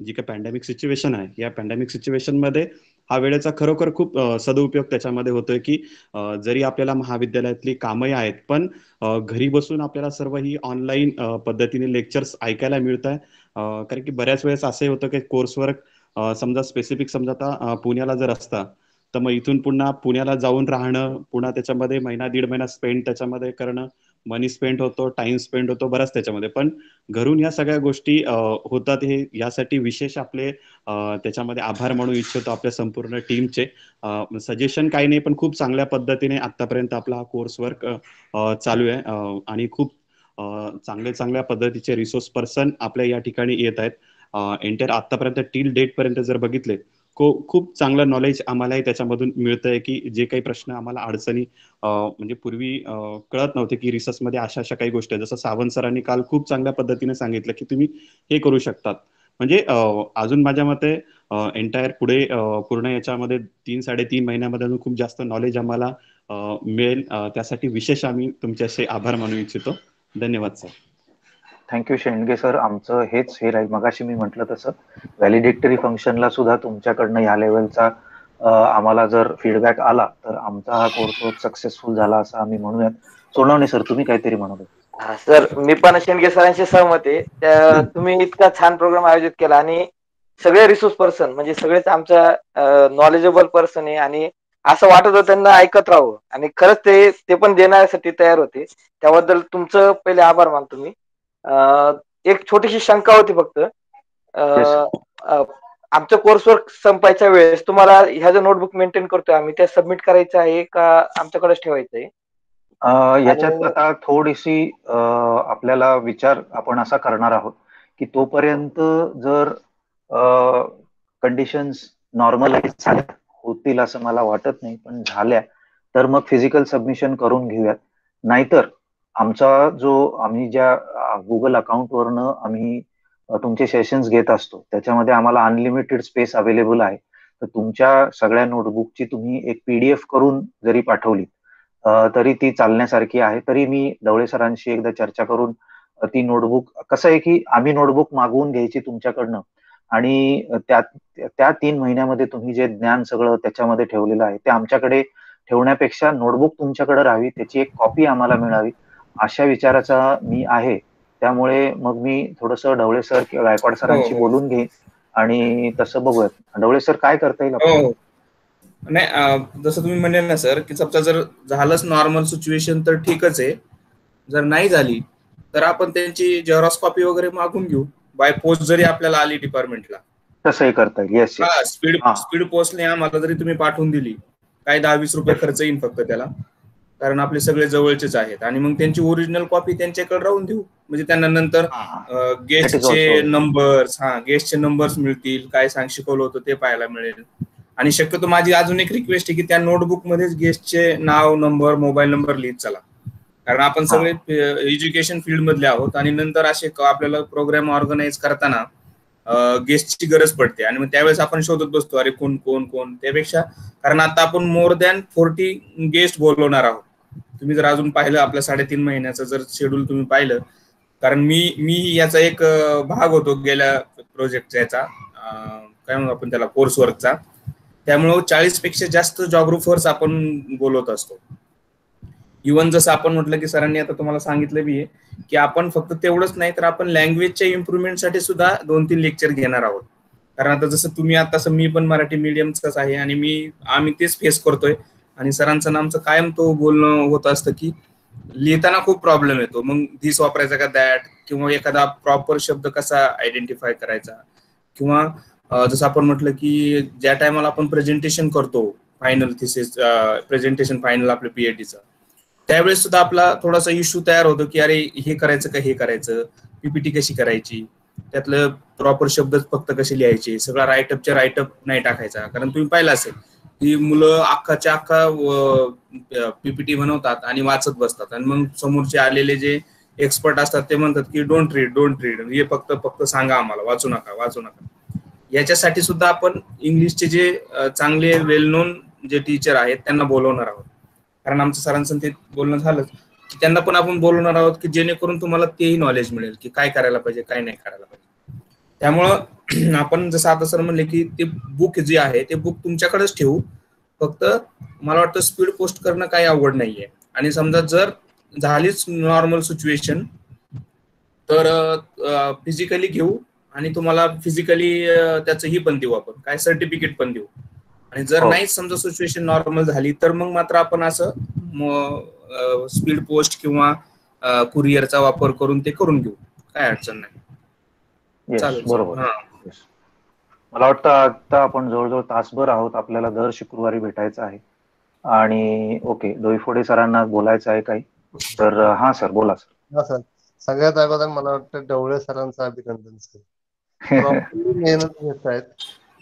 जी काही पॅन्डेमिक सिच्युएशन आहे या पॅन्डेमिक सिच्युएशनमध्ये हा वेळेचा खरोखर खूप सदुपयोग त्याच्यामध्ये होतोय की जरी आपल्याला महाविद्यालयातली कामही आहेत पण घरी बसून आपल्याला सर्व ही ऑनलाईन पद्धतीने लेक्चर्स ऐकायला मिळत आहे कारण की बऱ्याच वेळेस असंही होतं की कोर्स वर्क समजा स्पेसिफिक समजा आता पुण्याला जर असता तर मग इथून पुन्हा पुण्याला जाऊन राहणं पुन्हा त्याच्यामध्ये महिना दीड महिना स्पेंड त्याच्यामध्ये करणं मनी स्पेंड होतो टाइम स्पेंड होतो बराच त्याच्यामध्ये. पण घरून या सगळ्या गोष्टी होतात हे यासाठी विशेष आपले त्याच्यामध्ये आभार म्हणू इच्छितो आपल्या संपूर्ण टीमचे सजेशन काही नाही पण खूप चांगल्या पद्धतीने आतापर्यंत आपला हा कोर्स वर्क चालू आहे. आणि खूप चांगल्या चांगल्या पद्धतीचे रिसोर्स पर्सन आपल्या या ठिकाणी येत आहेत. एंटर आतापर्यंत टील डेट पर्यंत जर बघितले खूप चांगलं नॉलेज आम्हालाही त्याच्यामधून मिळतंय की जे काही प्रश्न आम्हाला अडचणी म्हणजे पूर्वी कळत नव्हते की रिसर्चमध्ये अशा अशा काही गोष्टी जसं सावंत सरांनी काल खूप चांगल्या पद्धतीने सांगितलं की तुम्ही हे करू शकतात. म्हणजे अजून माझ्या मते एंटायर पुढे पूर्ण याच्यामध्ये तीन साडेतीन महिन्यामध्ये अजून खूप जास्त नॉलेज आम्हाला मिळेल. त्यासाठी विशेष आम्ही तुमच्याशी आभार मानू इच्छितो. धन्यवाद सर. थँक्यू शेंडगे सर आमचं हेच हे राहील. मगाशी मी म्हटलं तसं व्हॅलिडेटरी फंक्शनला सुद्धा तुमच्याकडनं ह्या लेवलचा आम्हाला जर फीडबॅक आला तर आमचा हा कोर्स सक्सेसफुल झाला असं आम्ही म्हणूयात. सोनवणे सर तुम्ही काहीतरी म्हणत सर मी पण शेंडगे सरांशी सहमत आहे. तुम्ही इतका छान प्रोग्राम आयोजित केला आणि सगळे रिसोर्स पर्सन म्हणजे सगळेच आमच्या नॉलेजेबल पर्सन आहे आणि असं वाटत होतं त्यांना ऐकत राहावं. आणि खरंच ते ते पण देण्यासाठी तयार होते. त्याबद्दल तुमचं पहिले आभार मानतो मी. एक छोटीशी शंका होती फक्त. आमचं कोर्सवर संपायच्या वेळेस तुम्हाला ह्या जो नोटबुक मेंटेन करतोय आम्ही त्या सबमिट करायचं आहे का आमच्याकडेच ठेवायचं आहे याच्यात आता थोडीशी आपल्याला विचार आपण असा करणार आहोत की तोपर्यंत जर कंडिशन्स नॉर्मलाइज झाल्या होतील असं मला वाटत नाही पण झाल्या तर मग फिजिकल सबमिशन करून घेऊयात. नाहीतर आमचा जो आम्ही ज्या गुगल अकाउंटवरनं आम्ही तुमचे सेशन्स घेत असतो त्याच्यामध्ये आम्हाला अनलिमिटेड स्पेस अवेलेबल आहे. तर तुमच्या सगळ्या नोटबुकची तुम्ही एक पीडीएफ करून जरी पाठवली तरी ती चालण्यासारखी आहे. तरी मी ढवळे सरांशी एकदा चर्चा करून ती नोटबुक कसं आहे की आम्ही नोटबुक मागवून घ्यायची तुमच्याकडनं आणि त्या त्या तीन महिन्यामध्ये तुम्ही जे ज्ञान सगळं त्याच्यामध्ये ठेवलेलं आहे ते आमच्याकडे ठेवण्यापेक्षा नोटबुक तुमच्याकडे राहावी त्याची एक कॉपी आम्हाला मिळावी. अशा विचाराचा मी आहे. त्यामुळे मग मी थोडस ढवळे सर किंवा गायकवाड सरांशी हो. बोलून घेईन आणि तसं बघूयात. ढवळे सर काय करता येईल हो. नाही जसं तुम्ही म्हणले ना सर की समजा जर झालंच नॉर्मल सिच्युएशन तर ठीकच आहे. जर नाही झाली तर आपण त्यांची जेरॉक्स कॉपी वगैरे मागून घेऊ. बाय पोस्ट जरी आपल्याला आली डिपार्टमेंटला. तसंही करता येईल स्पीड स्पीड पोस्टने आम्हाला जरी तुम्ही पाठवून दिली काय दहा वीस रुपये खर्च येईल फक्त त्याला. कारण आपले सगळे जवळचेच आहेत. आणि मग त्यांची ओरिजिनल कॉपी त्यांच्याकडे राहून देऊ. म्हणजे त्यांना नंतर गेस्टचे नंबर्स हा गेस्टचे नंबर्स मिळतील काय सांग शिकवलं होतं ते पाहायला मिळेल. आणि शक्यतो माझी अजून एक रिक्वेस्ट आहे की त्या नोटबुक मध्येच गेस्टचे नाव नंबर मोबाईल नंबर लिहित चला. कारण आपण सगळे एज्युकेशन फील्ड मधले आहोत आणि नंतर असे आपल्याला प्रोग्राम ऑर्गनाईज करताना गेस्टची गरज पडते. आणि मग त्यावेळेस आपण शोधत बसतो अरे कोण कोण कोण? त्यापेक्षा कारण आता आपण मोर दॅन फोर्टी गेस्ट बोलवणार आहोत. तुम्ही जर अजून पाहिलं आपल्या साडेतीन महिन्याचं जर शेड्यूल तुम्ही पाहिलं कारण मी मी याचा एक भाग होतो गेल्या प्रोजेक्टचा याचा. काय म्हणू आपण त्याला कोर्स वर्कचा त्यामुळं चाळीसपेक्षा जास्त जॉग्रोफर्स आपण बोलवत असतो. इवन जसं आपण म्हटलं की सरांनी आता तुम्हाला सांगितलं बी आहे की आपण फक्त तेवढंच नाही तर आपण लँग्वेजच्या इम्प्रुव्हमेंटसाठी सुद्धा दोन तीन लेक्चर घेणार आहोत. कारण आता जसं तुम्ही आता मी पण मराठी मीडियमचाच आहे आणि मी आम्ही तेच फेस करतोय. आणि सरांचं नामचं कायम तो बोलणं होत असतं की लिहिताना खूप प्रॉब्लेम येतो. मग धीस वापरायचा का दॅट किंवा एखादा प्रॉपर शब्द कसा आयडेंटिफाय करायचा? किंवा जसं आपण म्हटलं की ज्या टायमाला आपण प्रेझेंटेशन करतो फायनल थिसिस प्रेझेंटेशन फायनल आपल्या पीएचडीचं त्यावेळेस सुद्धा आपला थोडासा इश्यू तयार होतो की अरे हे करायचं का हे करायचं? पीपीटी कशी करायची? त्यातलं प्रॉपर शब्द फक्त कसे लिहायचे? सगळा राईटअपच्या राईटअप नाही टाकायचा. कारण तुम्ही पाहिला असेल ही मुलं अख्खाच्या अख्खा पीपीटी बनवतात आणि वाचत बसतात. आणि मग समोरचे आलेले जे एक्सपर्ट असतात ते म्हणतात की डोंट रीड डोंट रीड हे फक्त फक्त सांगा आम्हाला. वाचू नका वाचू नका. याच्यासाठी सुद्धा आपण इंग्लिशचे जे चांगले वेल नोन जे टीचर आहेत त्यांना बोलवणार आहोत. कारण आमचं सरांचं ते बोलणं झालं त्यांना पण आपण बोलवणार आहोत की जेणेकरून तुम्हाला तेही नॉलेज मिळेल की काय करायला पाहिजे काय नाही करायला पाहिजे. त्यामुळं [CLEARS THROAT] आपण जसं आता सर म्हणले की ते बुक जे आहे ते बुक तुमच्याकडेच ठेवू. फक्त मला वाटतं स्पीड पोस्ट करणं काही अवघड नाहीये. आणि समजा जर झालीच नॉर्मल सिच्युएशन तर फिजिकली घेऊ आणि तुम्हाला फिजिकली त्याचं ही पण देऊ आपण. काय सर्टिफिकेट पण देऊ. आणि जर हो. नाहीच समजा सिच्युएशन नॉर्मल झाली तर मग मात्र आपण असं स्पीड पोस्ट किंवा कुरिअरचा वापर करून ते करून घेऊ. काय अडचण नाही. बरोबर. मला वाटतं आता आपण जवळजवळ तासभर आहोत आपल्याला दर शुक्रवारी भेटायचं आहे. आणि ओके डोईफोडे सरांना बोलायचं आहे काही. तर हा सर बोला सर. हा सर. सगळ्यात अगोदर मला वाटतं डवळे सरांचं अभिनंदन सर. मेहनत घेत आहेत.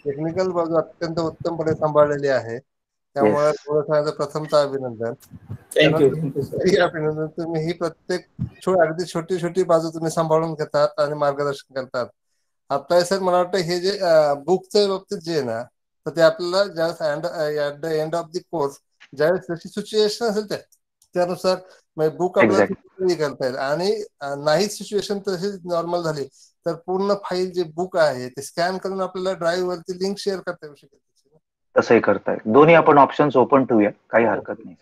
टेक्निकल बाजू अत्यंत उत्तमपणे सांभाळलेली आहे. त्यामुळे थोडं प्रथमचं अभिनंदन. अभिनंदन. तुम्ही ही प्रत्येक अगदी छोटी छोटी बाजू तुम्ही सांभाळून घेतात आणि मार्गदर्शन करतात. आता सर मला वाटतं हे जे बुकच्या बाबतीत जे आहे ना तर ते आपल्याला ज्या at the end of the course ज्यावेळेस त्याची सिच्युएशन असेल त्या त्यानुसार बुक आपल्याला करता येईल. आणि नाही सिच्युएशन तशी नॉर्मल झाली तर पूर्ण फाईल जे बुक आहे ते स्कॅन करून आपल्याला ड्राईव्ह वरती लिंक शेअर करता येऊ शकेल तसंही करता येईल. दोन्ही आपण ऑप्शन्स ओपन ठेवूया. काही हरकत नाही.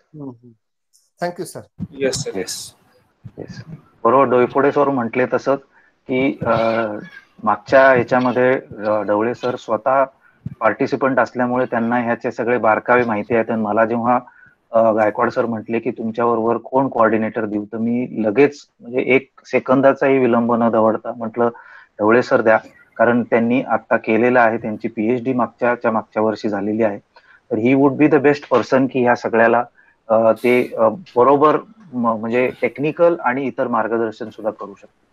Thank you sir yes sir yes yes बरोबर डोईफोडे सर म्हटले तसंच. की मागच्या ह्याच्यामध्ये डवळे सर स्वतः पार्टिसिपंट असल्यामुळे त्यांना ह्याचे सगळे बारकावे माहिती आहेत. आणि मला जेव्हा गायकवाड सर म्हटले की तुमच्या बरोबर कोण कोऑर्डिनेटर देऊ? तर मी लगेच म्हणजे एक सेकंदाचाही विलंब न दवडता म्हटलं ढवळे सर द्या. कारण त्यांनी आता केलेलं आहे त्यांची पीएचडी मागच्या मागच्या वर्षी झालेली आहे. तर he would be the best person की ह्या सगळ्याला ते बरोबर म्हणजे टेक्निकल आणि इतर मार्गदर्शन सुद्धा करू शकतो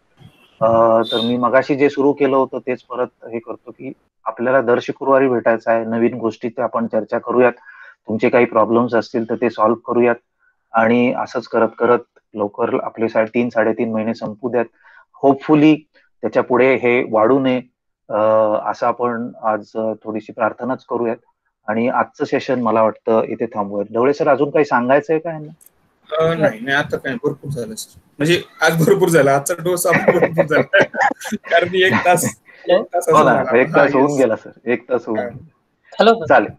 तर मी मगाशी जे सुरू केलं होतं तेच परत हे करतो की आपल्याला दर शुक्रवारी भेटायचं आहे नवीन गोष्टीचे आपण चर्चा करूयात तुमचे काही प्रॉब्लेम्स असतील तर ते सॉल्व्ह करूयात आणि असंच करत करत लवकर आपले साडे तीन साडेतीन महिने संपू द्यात. होपफुली त्याच्या पुढे हे वाढू नये. असं आपण आज थोडीशी प्रार्थनाच करूयात आणि आजचं सेशन मला वाटतं इथे थांबूयात. डवळे सर अजून काही सांगायचं आहे का नाही नाही आता काय भरपूर झालं सर म्हणजे आज भरपूर झाला आजचा डोस भरपूर झाला. [LAUGHS] कारण एक तास हो एक तास होऊन गेला. सर एक तास होऊन हॅलो चालेल.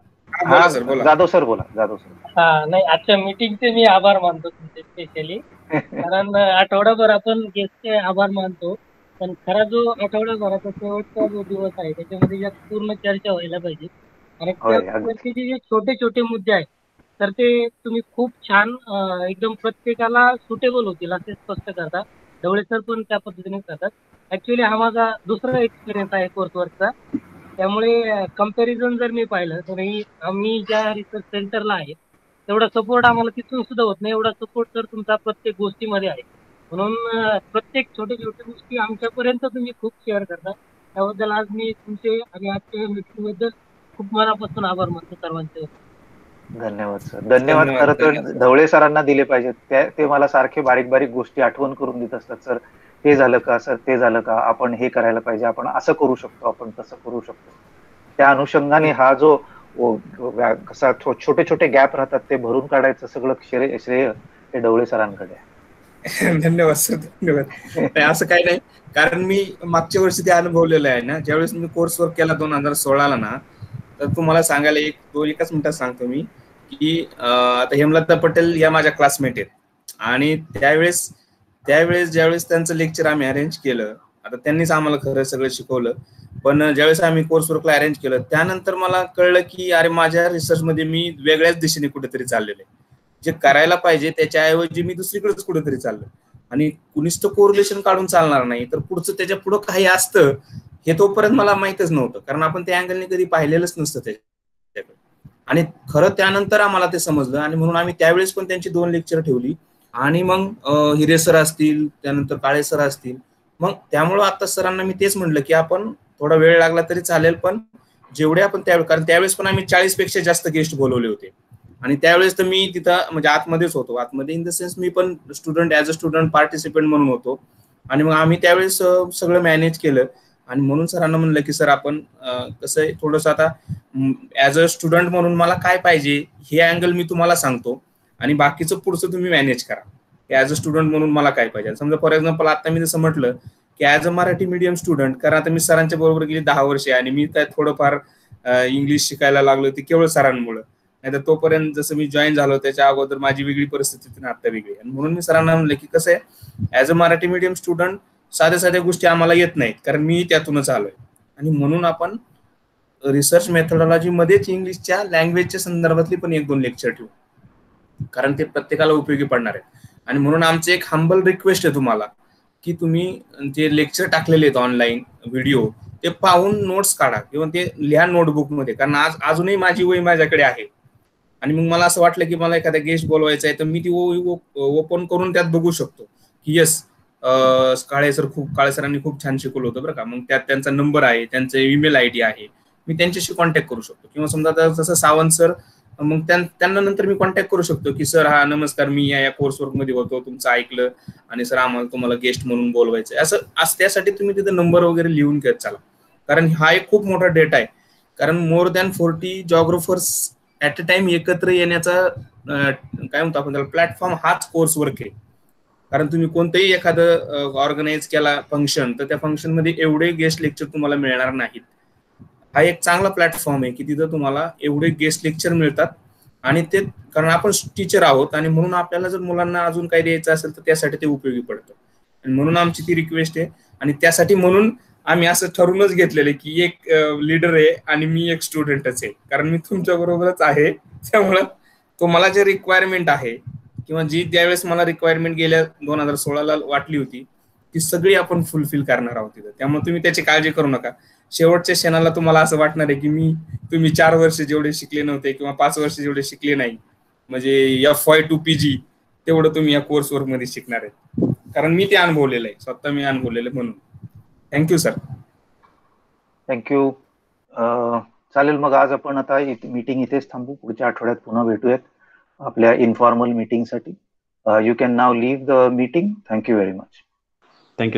जाधव सर बोला जाधव सर हा नाही आजच्या मीटिंगचे मी आभार मानतो तुमचे स्पेशली [LAUGHS] कारण आठवडाभर आपण गेस्टचे आभार मानतो. पण खरा जो आठवडाभराचा शेवटचा जो दिवस आहे त्याच्यामध्ये या पूर्ण चर्चा व्हायला पाहिजे. आणि जे छोटे छोटे मुद्दे आहेत तर ते तुम्ही खूप छान एकदम प्रत्येकाला सुटेबल होतील असे स्पष्ट करता ढवळे सर पण त्या पद्धतीने करतात. ऍक्च्युली हा माझा दुसरा एक्सपिरियन्स आहे कोर्सवर्कचा त्यामुळे कंपॅरिझन जर मी पाहिलं तर आम्ही ज्या रिसर्च सेंटरला आहे तेवढा सपोर्ट आम्हाला तिथून सुद्धा होत नाही. एवढा सपोर्ट तर तुमचा प्रत्येक गोष्टीमध्ये आहे. म्हणून प्रत्येक छोट्या छोट्या गोष्टी आमच्यापर्यंत तुम्ही खूप शेअर करता. त्याबद्दल आज मी तुमचे आणि आजच्या मीटिंग खूप मनापासून आभार मानतो सर्वांचे. धन्यवाद सर. धन्यवाद खरं तर ढवळे सरांना दिले पाहिजेत. ते मला सारखे बारीक बारीक गोष्टी आठवण करून देत असतात. सर हे झालं का? सर ते झालं का? आपण हे करायला पाहिजे. आपण असं करू शकतो आपण तसं करू शकतो. त्या अनुषंगाने हा जो कसा छोटे छोटे गॅप राहतात ते भरून काढायचं सगळं श्रेय श्रेय हे ढवळे सरांकडे आहे. [LAUGHS] धन्यवाद सर. धन्यवाद. असं काही नाही. कारण मी मागच्या वर्षी ते अनुभवलेलं आहे ना ज्यावेळेस मी कोर्स वर्क केला दोन हजार सोळाला ना तर तुम्हाला सांगायला एक दोन एकाच मिनिटात सांगतो मी की आता हेमलता पटेल या माझ्या क्लासमेट आहेत. आणि त्यावेळेस त्यावेळेस ज्यावेळेस त्यांचं लेक्चर आम्ही अरेंज केलं आता त्यांनीच आम्हाला खरं सगळं शिकवलं पण ज्यावेळेस आम्ही कोर्स वर्कला अरेंज केलं त्यानंतर मला कळलं की अरे माझ्या रिसर्चमध्ये मी वेगळ्याच दिशेने कुठेतरी चाललेलं आहे. जे करायला पाहिजे त्याच्याऐवजी मी दुसरीकडेच कुठेतरी चाललो आणि कुणीच तर कोरिलेशन काढून चालणार नाही तर पुढचं त्याच्या पुढं काही असतं हे तोपर्यंत मला माहितच नव्हतं. कारण आपण त्या अँगलने कधी पाहिलेलंच नसतं त्याच्याकडे. आणि खरं त्यानंतर आम्हाला ते समजलं आणि म्हणून आम्ही त्यावेळेस पण त्यांची दोन लेक्चर ठेवली. आणि मग हिरे सर असतील त्यानंतर काळे सर असतील. मग त्यामुळं आता सरांना मी तेच म्हटलं की आपण थोडा वेळ लागला तरी चालेल पण जेवढे आपण त्यावेळेस कारण त्यावेळेस पण आम्ही चाळीसपेक्षा जास्त गेस्ट बोलवले होते. आणि त्यावेळेस तर मी तिथं म्हणजे आतमध्येच होतो. आतमध्ये इन द सेन्स मी पण student as a student participant म्हणून होतो. आणि मग आम्ही त्यावेळेस सगळं मॅनेज केलं. आणि म्हणून सरांना म्हणलं की सर आपण कसं आहे थोडंसं आता ऍज अ स्टुडंट म्हणून मला काय पाहिजे हे अँगल मी तुम्हाला सांगतो आणि बाकीचं पुढचं तुम्ही मॅनेज करा. ऍज अ स्टुडंट म्हणून मला काय पाहिजे. समजा फॉर एक्झाम्पल आता मी जसं म्हटलं की as a Marathi medium student कारण आता मी सरांच्या बरोबर गेली दहा वर्षे आणि मी काय थोडंफार इंग्लिश शिकायला लागलो ते केवळ सरांमुळे. नाहीतर तोपर्यंत जसं मी जॉईन झालो त्याच्या अगोदर माझी वेगळी परिस्थिती आता वेगळी आणि म्हणून मी सरांना म्हणलं की कसं आहे as a Marathi medium student साध्या साध्या गोष्टी आम्हाला येत नाहीत कारण मी त्यातूनच आलोय. आणि म्हणून आपण रिसर्च मेथडॉलॉजी मध्येच इंग्लिशच्या लँग्वेजच्या संदर्भातली पण एक दोन लेक्चर ठेवू. कारण ते प्रत्येकाला उपयोगी पडणार आहे आणि म्हणून आमचे एक हंबल रिक्वेस्ट आहे तुम्हाला की तुम्ही जे लेक्चर टाकलेले आहेत ऑनलाईन व्हिडिओ ते पाहून नोट्स काढा. किंवा ते लिहा नोटबुकमध्ये कारण आज अजूनही माझी वही माझ्याकडे आहे. आणि मग मला असं वाटलं की मला एखादा गेस्ट बोलवायचा आहे तर मी ती ओपन करून त्यात बघू शकतो. की येस काळे सर खूप काळे सरांनी खूप छान शिकवलं होतं बरं का. मग त्यात त्यांचा नंबर आहे त्यांचं ईमेल आय डी आहे. मी त्यांच्याशी कॉन्टॅक्ट करू शकतो. किंवा समजा जसं सावंत सर मग त्यांना नंतर मी कॉन्टॅक्ट करू शकतो की सर हा नमस्कार मी या कोर्स वर्कमध्ये होतो तुमचं ऐकलं आणि सर आम्हाला तुम्हाला गेस्ट म्हणून बोलवायचं असं असं त्यासाठी तुम्ही तिथे नंबर वगैरे लिहून घेत चाला. कारण हा एक खूप मोठा डेटा आहे. कारण more than forty geographers at a time एकत्र येण्याचा काय म्हणतो आपण त्याला प्लॅटफॉर्म हाच कोर्स वर्क आहे. कारण तुम्ही कोणतंही एखादं ऑर्गनाईज केला फंक्शन तर त्या फंक्शनमध्ये एवढे गेस्ट लेक्चर तुम्हाला मिळणार नाहीत. हा एक चांगला प्लॅटफॉर्म आहे की तिथं तुम्हाला एवढे गेस्ट लेक्चर मिळतात. आणि ते कारण आपण टीचर आहोत आणि म्हणून आपल्याला जर मुलांना अजून काही द्यायचं असेल तर त्यासाठी ते उपयोगी पडतं. आणि म्हणून आमची ती रिक्वेस्ट आहे. आणि त्यासाठी म्हणून आम्ही असं ठरूनच घेतलेलं की एक लीडर आहे आणि मी एक स्टुडंटच आहे. कारण मी तुमच्या बरोबरच आहे. त्यामुळं तुम्हाला जे रिक्वायरमेंट आहे किंवा जी त्यावेळेस मला रिक्वायरमेंट गेल्या दोन हजार सोळाला वाटली होती ती सगळी आपण फुलफिल करणार आहोत तिथं. त्यामुळे तुम्ही त्याची काळजी करू नका. शेवटच्या क्षणाला तुम्हाला असं वाटणार आहे की मी तुम्ही चार वर्ष जेवढे शिकले नव्हते किंवा पाच वर्ष जेवढे शिकले नाही म्हणजे F Y to P G तेवढं तुम्ही या कोर्स वर्कमध्ये शिकणार आहे. कारण मी ते अनुभवलेलं आहे. स्वतः मी अनुभवलेलं म्हणून. थँक्यू सर थँक्यू चालेल मग आज आपण आता मीटिंग इथेच थांबू. पुढच्या आठवड्यात पुन्हा भेटूयात. आपल्या इन्फॉर्मल मीटिंगसाठी you can now leave the meeting. Thank you very much. Thank